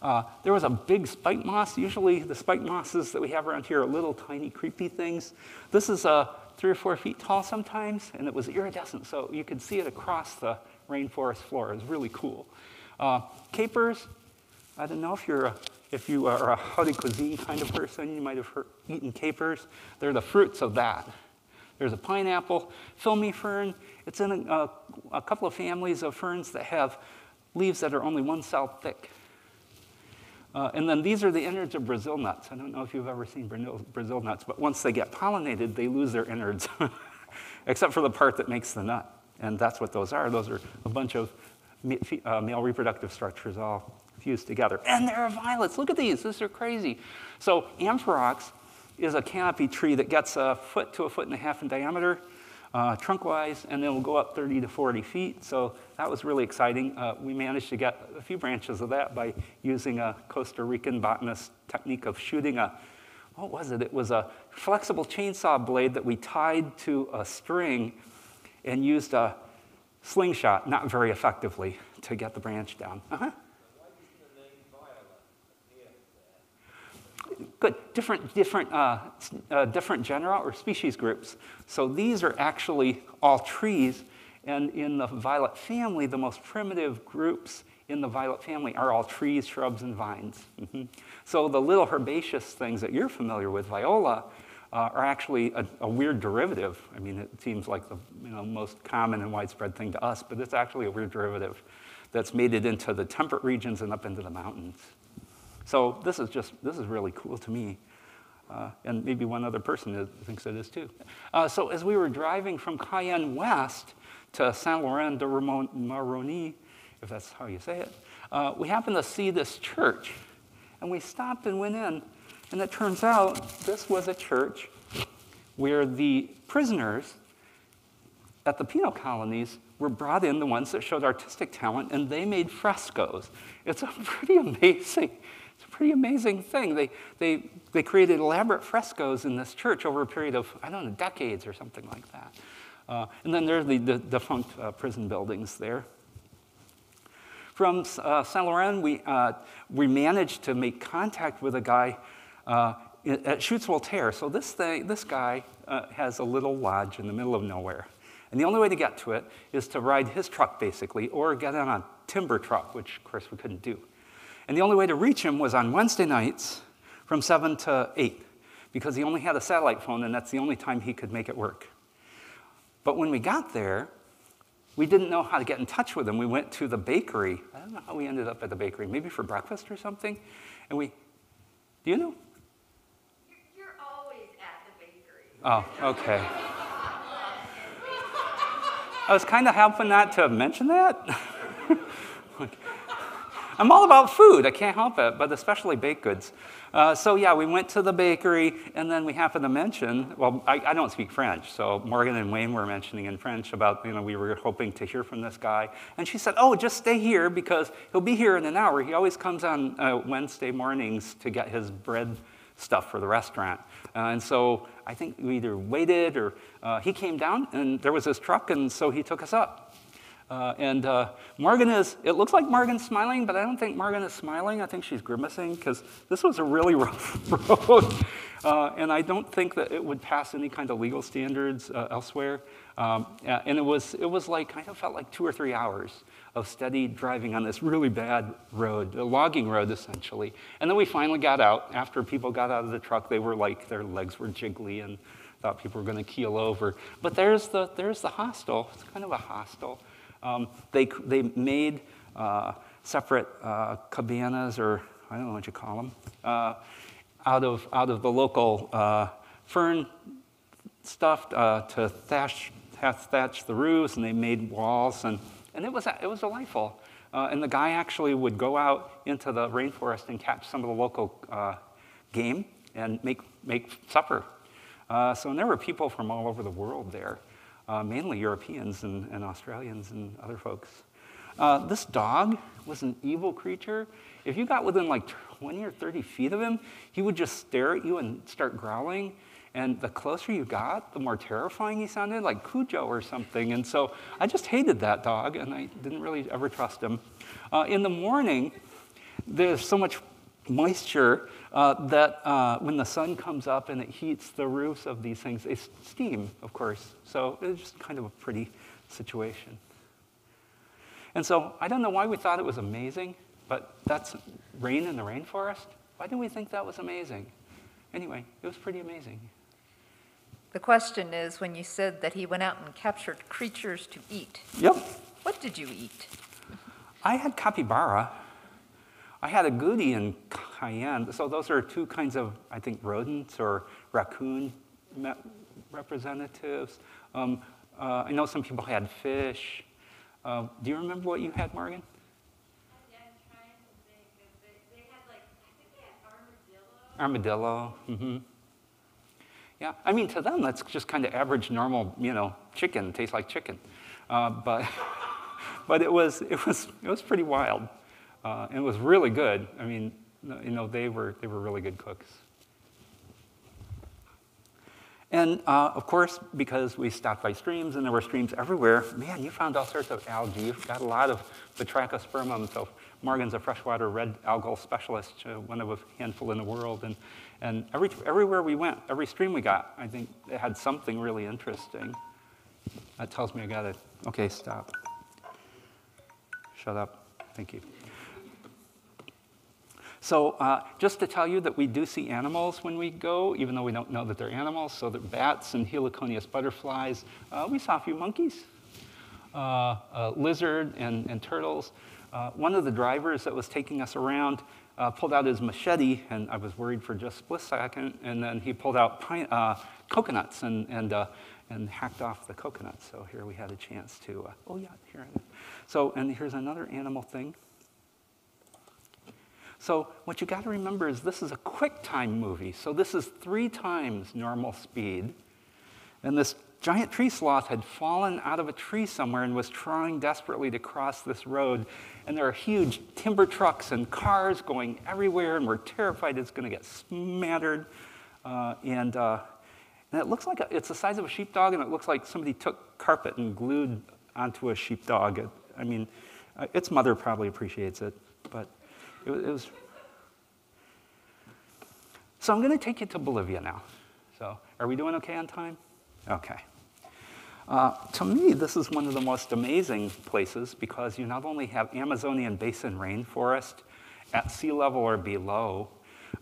Uh, there was a big spike moss. Usually the spike mosses that we have around here are little tiny creepy things. This is uh, three or four feet tall sometimes, and it was iridescent, so you could see it across the rainforest floor. It was really cool. Uh, capers, I don't know if you're a, if you are a haute cuisine kind of person, you might have heard, eaten capers. They're the fruits of that. There's a pineapple, filmy fern. It's in a, a couple of families of ferns that have leaves that are only one cell thick. Uh, and then these are the innards of Brazil nuts. I don't know if you've ever seen Brazil nuts, but once they get pollinated, they lose their innards, except for the part that makes the nut. And that's what those are. Those are a bunch of uh, male reproductive structures all fused together. And there are violets. Look at these. These are crazy. So Amphirrhox is a canopy tree that gets a foot to a foot and a half in diameter, uh, trunk-wise, and then will go up 30 to 40 feet. So that was really exciting. Uh, we managed to get a few branches of that by using a Costa Rican botanist technique of shooting a, what was it? It was a flexible chainsaw blade that we tied to a string and used a slingshot, not very effectively, to get the branch down. Uh-huh. Good. Different, different, uh, uh, different genera or species groups. So these are actually all trees, and in the violet family, the most primitive groups in the violet family are all trees, shrubs, and vines. Mm-hmm. So the little herbaceous things that you're familiar with, viola, uh, are actually a, a, weird derivative. I mean, it seems like the you know, most common and widespread thing to us, but it's actually a weird derivative that's made it into the temperate regions and up into the mountains. So this is just, this is really cool to me. Uh, and maybe one other person thinks it is too. Uh, so as we were driving from Cayenne West to Saint Laurent de Maroni, if that's how you say it, uh, we happened to see this church. And we stopped and went in, and it turns out this was a church where the prisoners at the penal colonies were brought in, the ones that showed artistic talent, and they made frescoes. It's a pretty amazing, it's a pretty amazing thing. They, they, they created elaborate frescoes in this church over a period of, I don't know, decades or something like that. Uh, and then there's the, the defunct uh, prison buildings there. From uh, Saint Laurent, we, uh, we managed to make contact with a guy uh, at Chutes Voltaire. So this, thing, this guy uh, has a little lodge in the middle of nowhere. And the only way to get to it is to ride his truck, basically, or get on a timber truck, which, of course, we couldn't do. And the only way to reach him was on Wednesday nights from 7 to 8, because he only had a satellite phone, and that's the only time he could make it work. But when we got there, we didn't know how to get in touch with him. We went to the bakery. I don't know how we ended up at the bakery, maybe for breakfast or something. And we, do you know? You're always at the bakery. Oh, okay. I was kind of hoping not to mention that. I'm all about food, I can't help it, but especially baked goods. Uh, so, yeah, we went to the bakery, and then we happened to mention well, I, I, don't speak French, so Morgan and Wayne were mentioning in French about, you know, we were hoping to hear from this guy. And she said, Oh, just stay here because he'll be here in an hour. He always comes on uh, Wednesday mornings to get his bread stuff for the restaurant. Uh, and so I think we either waited or uh, he came down, and there was his truck, and so he took us up. Uh, and uh, Morgan is, it looks like Morgan's smiling, but I don't think Morgan is smiling. I think she's grimacing because this was a really rough road. Uh, and I don't think that it would pass any kind of legal standards uh, elsewhere. Um, and it was, it was like, kind of felt like two or three hours of steady driving on this really bad road, a logging road essentially. And then we finally got out. After people got out of the truck, they were like, their legs were jiggly and thought people were going to keel over. But there's the, there's the hostel. It's kind of a hostel. Um, they, they made uh, separate uh, cabanas, or I don't know what you call them, uh, out, of, out of the local uh, fern stuff uh, to thatch, thatch the roofs, and they made walls, and, and it, was, it was delightful. Uh, and the guy actually would go out into the rainforest and catch some of the local game and make, make supper. so there were people from all over the world there uh, mainly Europeans and, and, Australians and other folks. Uh, this dog was an evil creature. If you got within like 20 or 30 feet of him, he would just stare at you and start growling. And the closer you got, the more terrifying he sounded, like Cujo or something. And so I just hated that dog, and I didn't really ever trust him. Uh, in the morning, there's so much moisture uh, that uh, when the sun comes up and it heats the roofs of these things, they steam, of course. So it's just kind of a pretty situation. And so I don't know why we thought it was amazing, but that's rain in the rainforest. Why didn't we think that was amazing? Anyway, it was pretty amazing. The question is when you said that he went out and captured creatures to eat. Yep. What did you eat? I had capybara. I had a agouti and cayenne. So those are two kinds of, I think, rodents or raccoon representatives. Um, uh, I know some people had fish. Uh, do you remember what you had, Morgan? Armadillo. Mm-hmm. Yeah, I mean, to them, that's just kind of average, normal, you know, chicken. Tastes like chicken. Uh, but, but it was, it was, it was pretty wild. Uh, and it was really good. I mean, you know, they were, they were really good cooks. And uh, of course, because we stopped by streams and there were streams everywhere, man, you found all sorts of algae. You've got a lot of batrachospermum. So Morgan's a freshwater red algal specialist, uh, one of a handful in the world. And, and every, everywhere we went, every stream we got, I think it had something really interesting. That tells me I got to, okay, stop. Shut up. Thank you. So uh, just to tell you that we do see animals when we go, even though we don't know that they're animals. So the bats and heliconius butterflies. Uh, we saw a few monkeys, uh, lizard and, and turtles. Uh, one of the drivers that was taking us around uh, pulled out his machete, and I was worried for just a split second, and then he pulled out pine, uh, coconuts and, and, and hacked off the coconuts. So here we had a chance to, oh yeah, here. So, and here's another animal thing. So what you got to remember is this is a quick time movie. So this is three times normal speed. And this giant tree sloth had fallen out of a tree somewhere and was trying desperately to cross this road. And there are huge timber trucks and cars going everywhere, and we're terrified it's going to get smattered. Uh, and, uh, and it looks like a, it's the size of a sheepdog, and it looks like somebody took carpet and glued onto a sheepdog. It, I mean, uh, its mother probably appreciates it, but it, it was. So I'm going to take you to Bolivia now. So are we doing okay on time? Okay. Uh, to me, this is one of the most amazing places because you not only have Amazonian basin rainforest at sea level or below,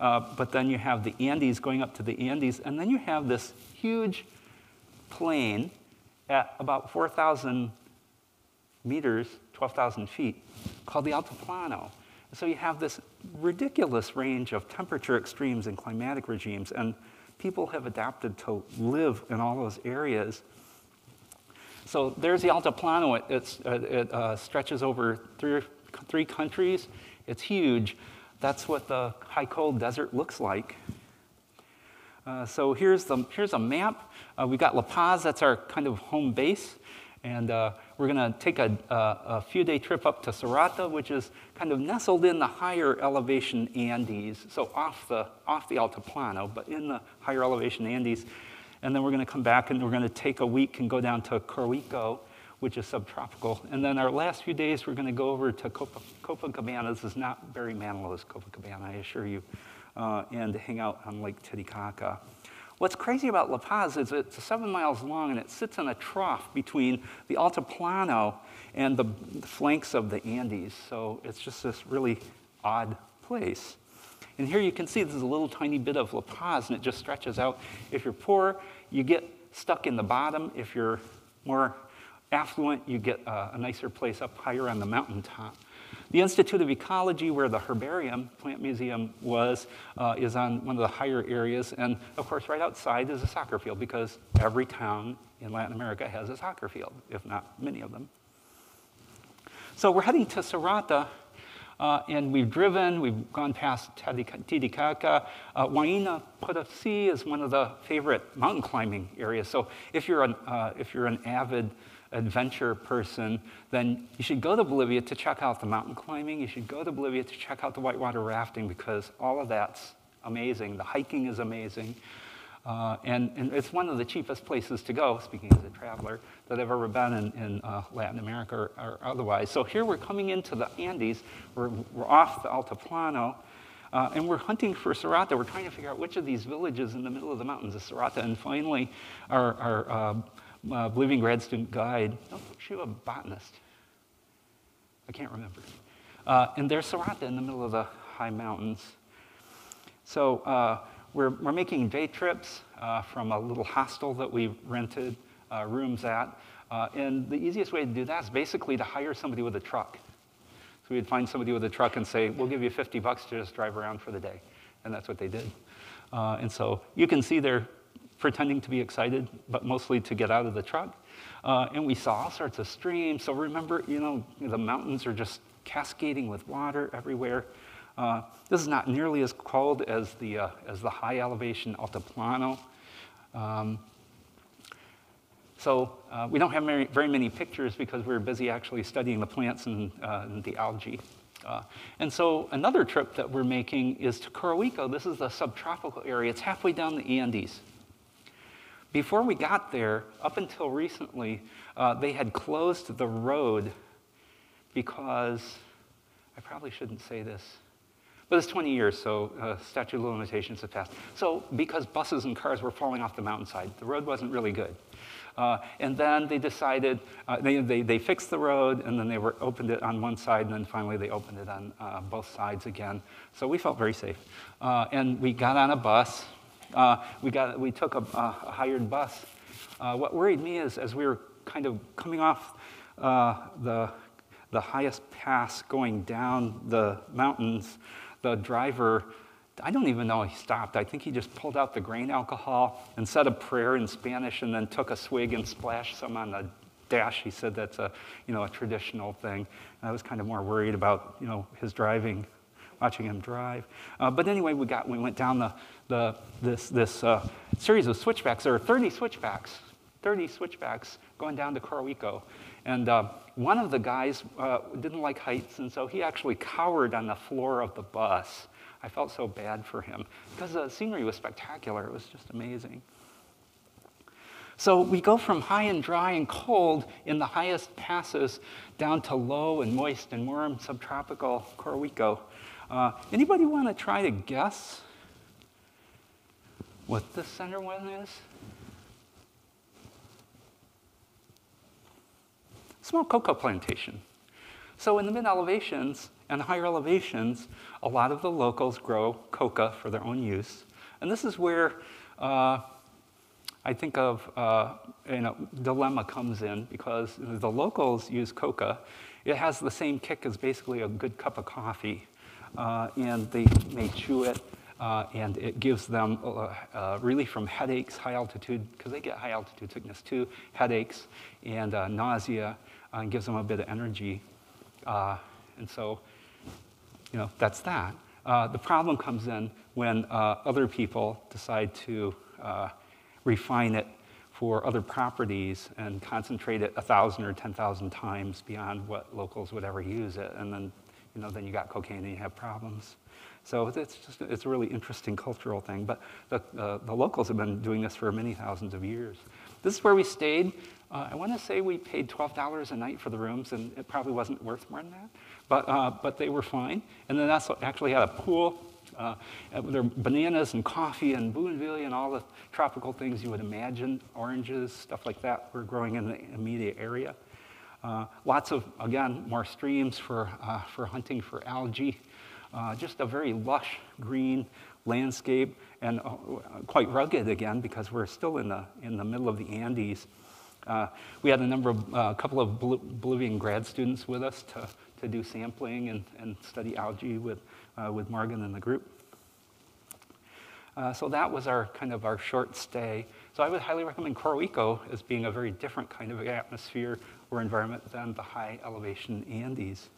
uh, but then you have the Andes going up to the Andes, and then you have this huge plain at about 4,000 meters, 12,000 feet, called the Altiplano. So you have this ridiculous range of temperature extremes and climatic regimes. And people have adapted to live in all those areas. So there's the Altiplano. It, uh, it uh, stretches over three, three countries. It's huge. That's what the high cold desert looks like. Uh, so here's, the, here's a map. Uh, we've got La Paz, that's our kind of home base. And uh, we're going to take a, a, a, few day trip up to Sorata, which is kind of nestled in the higher elevation Andes, so off the, off the Altiplano, but in the higher elevation Andes. And then we're going to come back and we're going to take a week and go down to Coroico, which is subtropical. And then our last few days, we're going to go over to Copa, Copacabana. This is not Barry Manilow's Copacabana, I assure you, uh, and hang out on Lake Titicaca. What's crazy about La Paz is it's seven miles long and it sits in a trough between the Altiplano and the, the flanks of the Andes. So it's just this really odd place. And here you can see this is a little tiny bit of La Paz and it just stretches out. If you're poor, you get stuck in the bottom. If you're more affluent, you get a, a nicer place up higher on the mountaintop. The Institute of Ecology, where the herbarium, plant museum, was, uh, is on one of the higher areas. And of course, right outside is a soccer field because every town in Latin America has a soccer field, if not many of them. So we're heading to Sorata. Uh, and we've driven, we've gone past Titicaca. Uh, Huayna Potosí is one of the favorite mountain climbing areas. So if you're an, uh, if you're an avid adventure person, then you should go to Bolivia to check out the mountain climbing. You should go to Bolivia to check out the whitewater rafting because all of that's amazing. The hiking is amazing. Uh, and, and, it's one of the cheapest places to go, speaking as a traveler, that I've ever been in, in uh, Latin America or, or, otherwise. So here we're coming into the Andes. We're, we're off the Altiplano. Uh, and we're hunting for Sorata. We're trying to figure out which of these villages in the middle of the mountains is Sorata. And finally, our, our uh, uh, Bolivian grad student guide. Oh, she was a botanist. I can't remember. Uh, and there's Sorata in the middle of the high mountains. So uh, we're, we're making day trips uh, from a little hostel that we rented uh, rooms at. Uh, and the easiest way to do that is basically to hire somebody with a truck. So we'd find somebody with a truck and say, we'll give you 50 bucks to just drive around for the day. And that's what they did. and so you can see they're pretending to be excited, but mostly to get out of the truck. Uh, and we saw all sorts of streams. So remember, you know, the mountains are just cascading with water everywhere. Uh, this is not nearly as cold as the, uh, as the high elevation Altiplano. Um, so uh, we don't have very, very, many pictures because we're busy actually studying the plants and, uh, and the algae. Uh, and so another trip that we're making is to Coroico. This is a subtropical area. It's halfway down the Andes. Before we got there, up until recently, uh, they had closed the road because, I probably shouldn't say this, but it's 20 years, so uh, statute of limitations have passed. So, because buses and cars were falling off the mountainside, the road wasn't really good. Uh, and then they decided, uh, they, they, they, fixed the road, and then they were, opened it on one side, and then finally they opened it on uh, both sides again. So we felt very safe. Uh, and we got on a bus, uh, we, got, we took a, a hired bus. Uh, what worried me is as we were kind of coming off the, the highest pass going down the mountains, the driver, I don't even know he stopped. I think he just pulled out the grain alcohol and said a prayer in Spanish and then took a swig and splashed some on the dash. He said that's a, you know, a traditional thing. And I was kind of more worried about, you know, his driving watching him drive. Uh, but anyway, we, got, we went down the, the, this, this uh, series of switchbacks. There are 30 switchbacks, 30 switchbacks going down to Coroico. And uh, one of the guys uh, didn't like heights, and so he actually cowered on the floor of the bus. I felt so bad for him because the scenery was spectacular. It was just amazing. So we go from high and dry and cold in the highest passes down to low and moist and warm subtropical Coroico. Uh, anybody want to try to guess what the center one is? Small coca plantation. So in the mid elevations and higher elevations, a lot of the locals grow coca for their own use. And this is where uh, I think of, uh, you know, dilemma comes in because the locals use coca. It has the same kick as basically a good cup of coffee uh, and they may chew it. Uh, and it gives them uh, uh, relief from headaches, high altitude, because they get high altitude sickness too, headaches and uh, nausea, and gives them a bit of energy. Uh, and so, you know, that's that. Uh, the problem comes in when uh, other people decide to uh, refine it for other properties and concentrate it 1,000 or 10,000 times beyond what locals would ever use it. And then, you know, then you got cocaine and you have problems. So it's just, it's a really interesting cultural thing. But the, uh, the locals have been doing this for many thousands of years. This is where we stayed. Uh, I want to say we paid $12 a night for the rooms, and it probably wasn't worth more than that. But, uh, but they were fine. And then that's actually had a pool. Uh, there were bananas and coffee and bougainvillea and all the tropical things you would imagine, oranges, stuff like that, were growing in the immediate area. Uh, lots of, again, more streams for, uh, for hunting for algae. Uh, just a very lush green landscape and quite rugged again because we're still in the, in the middle of the Andes. Uh, we had a number of, a uh, couple of Bol Bolivian grad students with us to, to do sampling and, and study algae with, uh, with Morgan and the group. Uh, so that was our kind of our short stay. So I would highly recommend Coroico as being a very different kind of atmosphere or environment than the high elevation Andes.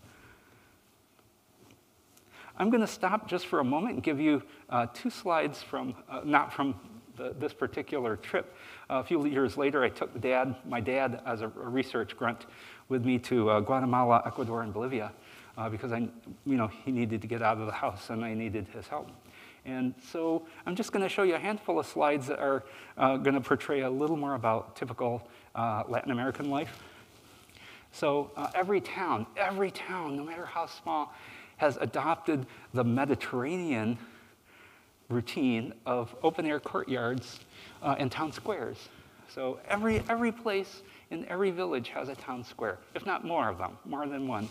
I'm going to stop just for a moment and give you uh, two slides from, uh, not from the, this particular trip. Uh, a few years later, I took dad, my dad as a, research grunt with me to uh, Guatemala, Ecuador, and Bolivia uh, because I, you know, he needed to get out of the house and I needed his help. And so I'm just going to show you a handful of slides that are uh, going to portray a little more about typical Latin American life. So every town, every town, no matter how small, has adopted the Mediterranean routine of open air courtyards uh, and town squares. So every, every place in every village has a town square, if not more of them, more than one.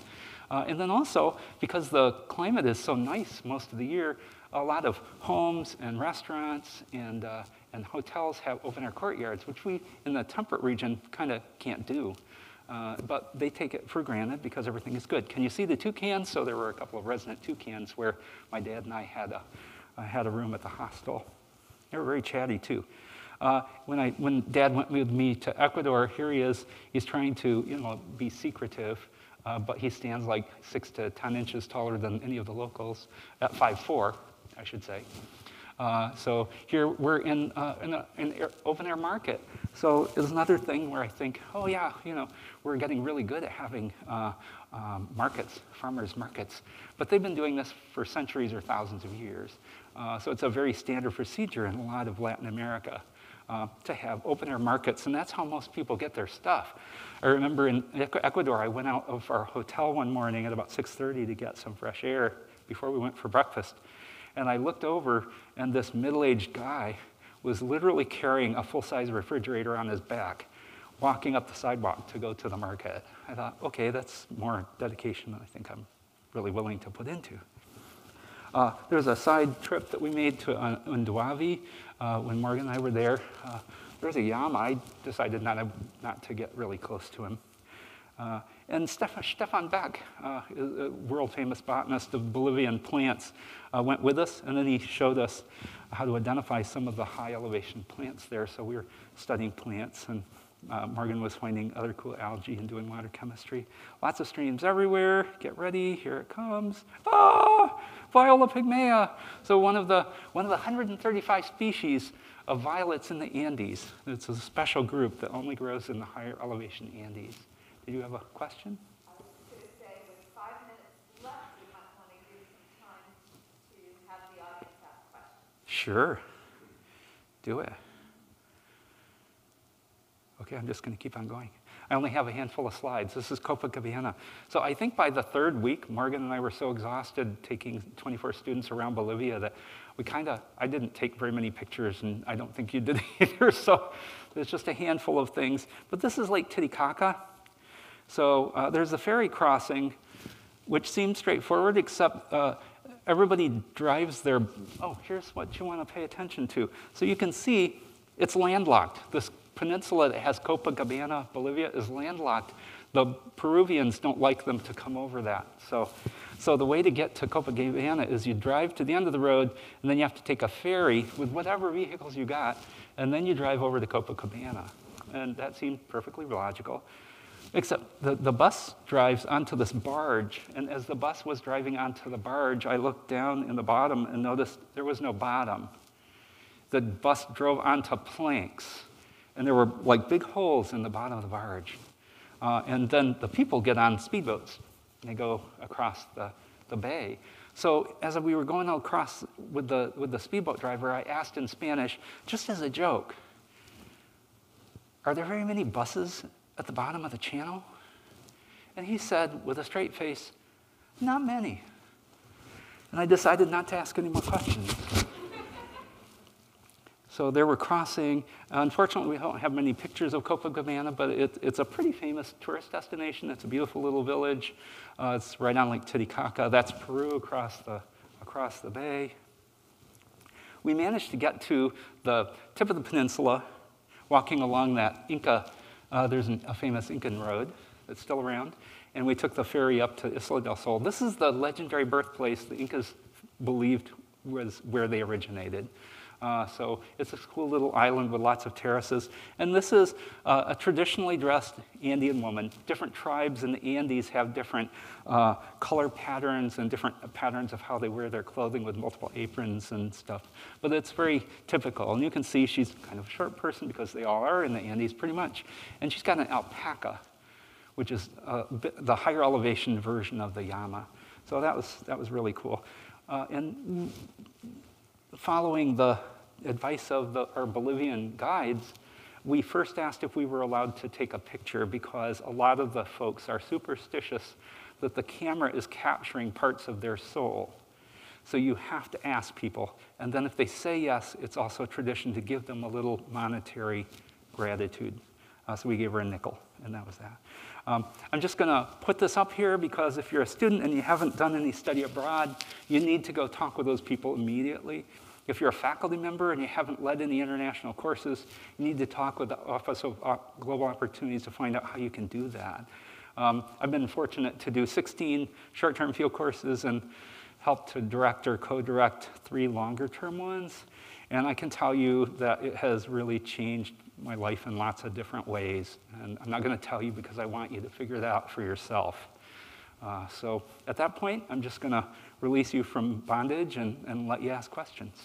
Uh, and then also, because the climate is so nice most of the year, a lot of homes and restaurants and, uh, and hotels have open air courtyards, which we in the temperate region kind of can't do. Uh, but they take it for granted because everything is good. Can you see the toucans? So there were a couple of resident toucans where my dad and I had a, uh, had a room at the hostel. They were very chatty too. Uh, when, I, when dad went with me to Ecuador, here he is. He's trying to you know, be secretive, uh, but he stands like six to 10 inches taller than any of the locals, at 5'4, I should say. Uh, so here we're in, uh, in an open air market. So it's another thing where I think, oh yeah, you know, we're getting really good at having uh, um, markets, farmers markets. But they've been doing this for centuries or thousands of years. Uh, so it's a very standard procedure in a lot of Latin America. Uh, to have open air markets, and that's how most people get their stuff. I remember in Ecuador, I went out of our hotel one morning at about 6:30 to get some fresh air before we went for breakfast, and I looked over, and this middle-aged guy was literally carrying a full-size refrigerator on his back, walking up the sidewalk to go to the market. I thought, okay, that's more dedication than I think I'm really willing to put into. Uh, there was a side trip that we made to uh, Unduavi uh, when Morgan and I were there. Uh, there was a llama. I decided not, to, not to get really close to him. Uh, and Stephan, Stephan Beck, uh, a world famous botanist of Bolivian plants, uh, went with us, and then he showed us how to identify some of the high elevation plants there. So we were studying plants, and uh, Morgan was finding other cool algae and doing water chemistry. Lots of streams everywhere. Get ready, here it comes. Ah, Viola pygmaea. So one of the one of the 135 species of violets in the Andes. It's a special group that only grows in the higher elevation Andes. Did you have a question? Sure. Do it. Okay, I'm just going to keep on going. I only have a handful of slides. This is Copacabana. So I think by the third week, Morgan and I were so exhausted taking 24 students around Bolivia that we kind of, I didn't take very many pictures, and I don't think you did either. So there's just a handful of things. But this is Lake Titicaca. So uh, there's a ferry crossing, which seems straightforward, except uh, everybody drives their. Oh, here's what you want to pay attention to. So you can see it's landlocked. This peninsula that has Copacabana, Bolivia, is landlocked. the Peruvians don't like them to come over that. So, so the way to get to Copacabana is you drive to the end of the road, and then you have to take a ferry with whatever vehicles you got, and then you drive over to Copacabana. And that seemed perfectly logical. Except the, the bus drives onto this barge, and as the bus was driving onto the barge, I looked down in the bottom and noticed there was no bottom. The bus drove onto planks, and there were like big holes in the bottom of the barge. Uh, and then the people get on speedboats, and they go across the, the bay. So as we were going across with the, with the speedboat driver, I asked in Spanish, just as a joke, are there very many buses at the bottom of the channel? And he said, with a straight face, Not many. And I decided not to ask any more questions. So there we're crossing. Unfortunately, we don't have many pictures of Copacabana, but it, it's a pretty famous tourist destination. It's a beautiful little village. Uh, it's right on Lake Titicaca. That's Peru across the, across the bay. We managed to get to the tip of the peninsula, walking along that Inca uh, there's an, a famous Incan road that's still around, and we took the ferry up to Isla del Sol. This is the legendary birthplace the Incas believed was where they originated. Uh, so it's a cool little island with lots of terraces. And this is uh, a traditionally dressed Andean woman. Different tribes in the Andes have different uh, color patterns and different patterns of how they wear their clothing with multiple aprons and stuff. But it's very typical. And you can see she's kind of a short person because they all are in the Andes pretty much. And she's got an alpaca, which is the higher elevation version of the llama. So that was, that was really cool. Uh, and following the advice of the, our Bolivian guides, we first asked if we were allowed to take a picture because a lot of the folks are superstitious that the camera is capturing parts of their soul. So you have to ask people. And then if they say yes, it's also a tradition to give them a little monetary gratitude. Uh, so we gave her a nickel, and that was that. Um, I'm just going to put this up here because if you're a student and you haven't done any study abroad, you need to go talk with those people immediately. If you're a faculty member and you haven't led any international courses, you need to talk with the Office of Global Opportunities to find out how you can do that. Um, I've been fortunate to do 16 short-term field courses and help to direct or co-direct three longer-term ones. And I can tell you that it has really changed my life in lots of different ways. And I'm not going to tell you because I want you to figure that out for yourself. Uh, so at that point, I'm just going to release you from bondage and, and let you ask questions.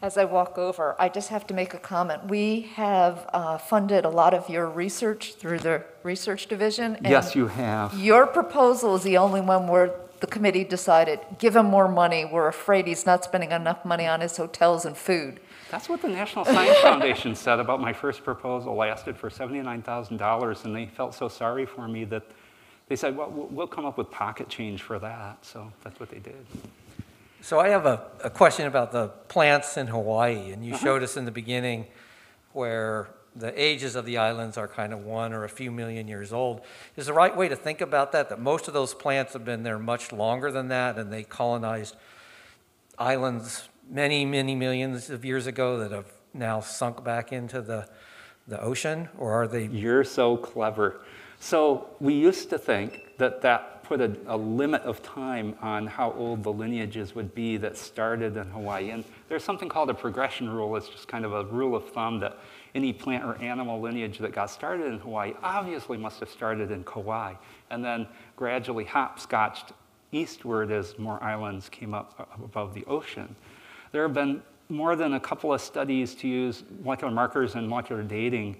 As I walk over, I just have to make a comment. We have uh, funded a lot of your research through the research division. and Yes, you have. Your proposal is the only one where the committee decided, give him more money. We're afraid he's not spending enough money on his hotels and food. That's what the National Science Foundation said about my first proposal. I asked it for $79,000, and they felt so sorry for me that they said, well, we'll come up with pocket change for that. So that's what they did. So I have a, a question about the plants in Hawaii, and you Uh-huh. showed us in the beginning where the ages of the islands are kind of one or a few million years old. Is the right way to think about that, that most of those plants have been there much longer than that, and they colonized islands many, many millions of years ago that have now sunk back into the, the ocean, or are they You're so clever. So we used to think that that put a, a, limit of time on how old the lineages would be that started in Hawaii. And there's something called a progression rule. It's just kind of a rule of thumb that any plant or animal lineage that got started in Hawaii obviously must have started in Kauai and then gradually hopscotched eastward as more islands came up uh, above the ocean. There have been more than a couple of studies to use molecular markers and molecular dating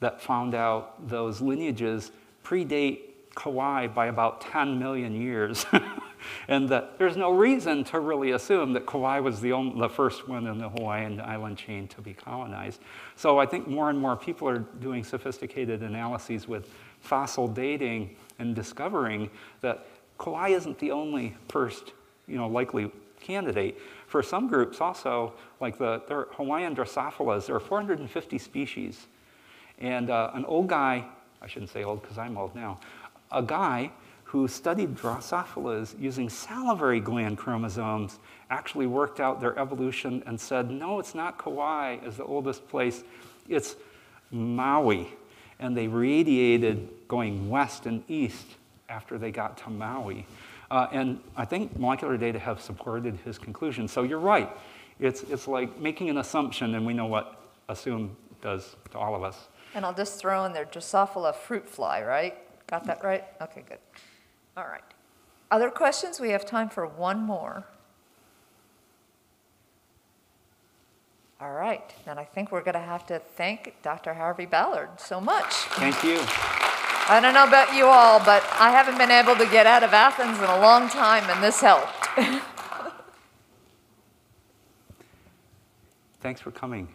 that found out those lineages predate Kauai by about 10 million years. and that there's no reason to really assume that Kauai was the, only, the first one in the Hawaiian island chain to be colonized. So I think more and more people are doing sophisticated analyses with fossil dating and discovering that Kauai isn't the only first, you know, likely candidate. For some groups also, like the Hawaiian Drosophilas, there are 450 species. And uh, an old guy, I shouldn't say old because I'm old now, a guy who studied Drosophilas using salivary gland chromosomes, actually worked out their evolution and said, no, it's not Kauai as the oldest place, it's Maui. And they radiated going west and east after they got to Maui. Uh, and I think molecular data have supported his conclusion. So you're right. It's, it's like making an assumption, and we know what assume does to all of us. And I'll just throw in there Drosophila fruit fly, right? Got that right? Okay, good. All right. Other questions? We have time for one more. All right, then I think we're going to have to thank Dr. Harvey Ballard so much. Thank you. I don't know about you all, but I haven't been able to get out of Athens in a long time, and this helped. Thanks for coming.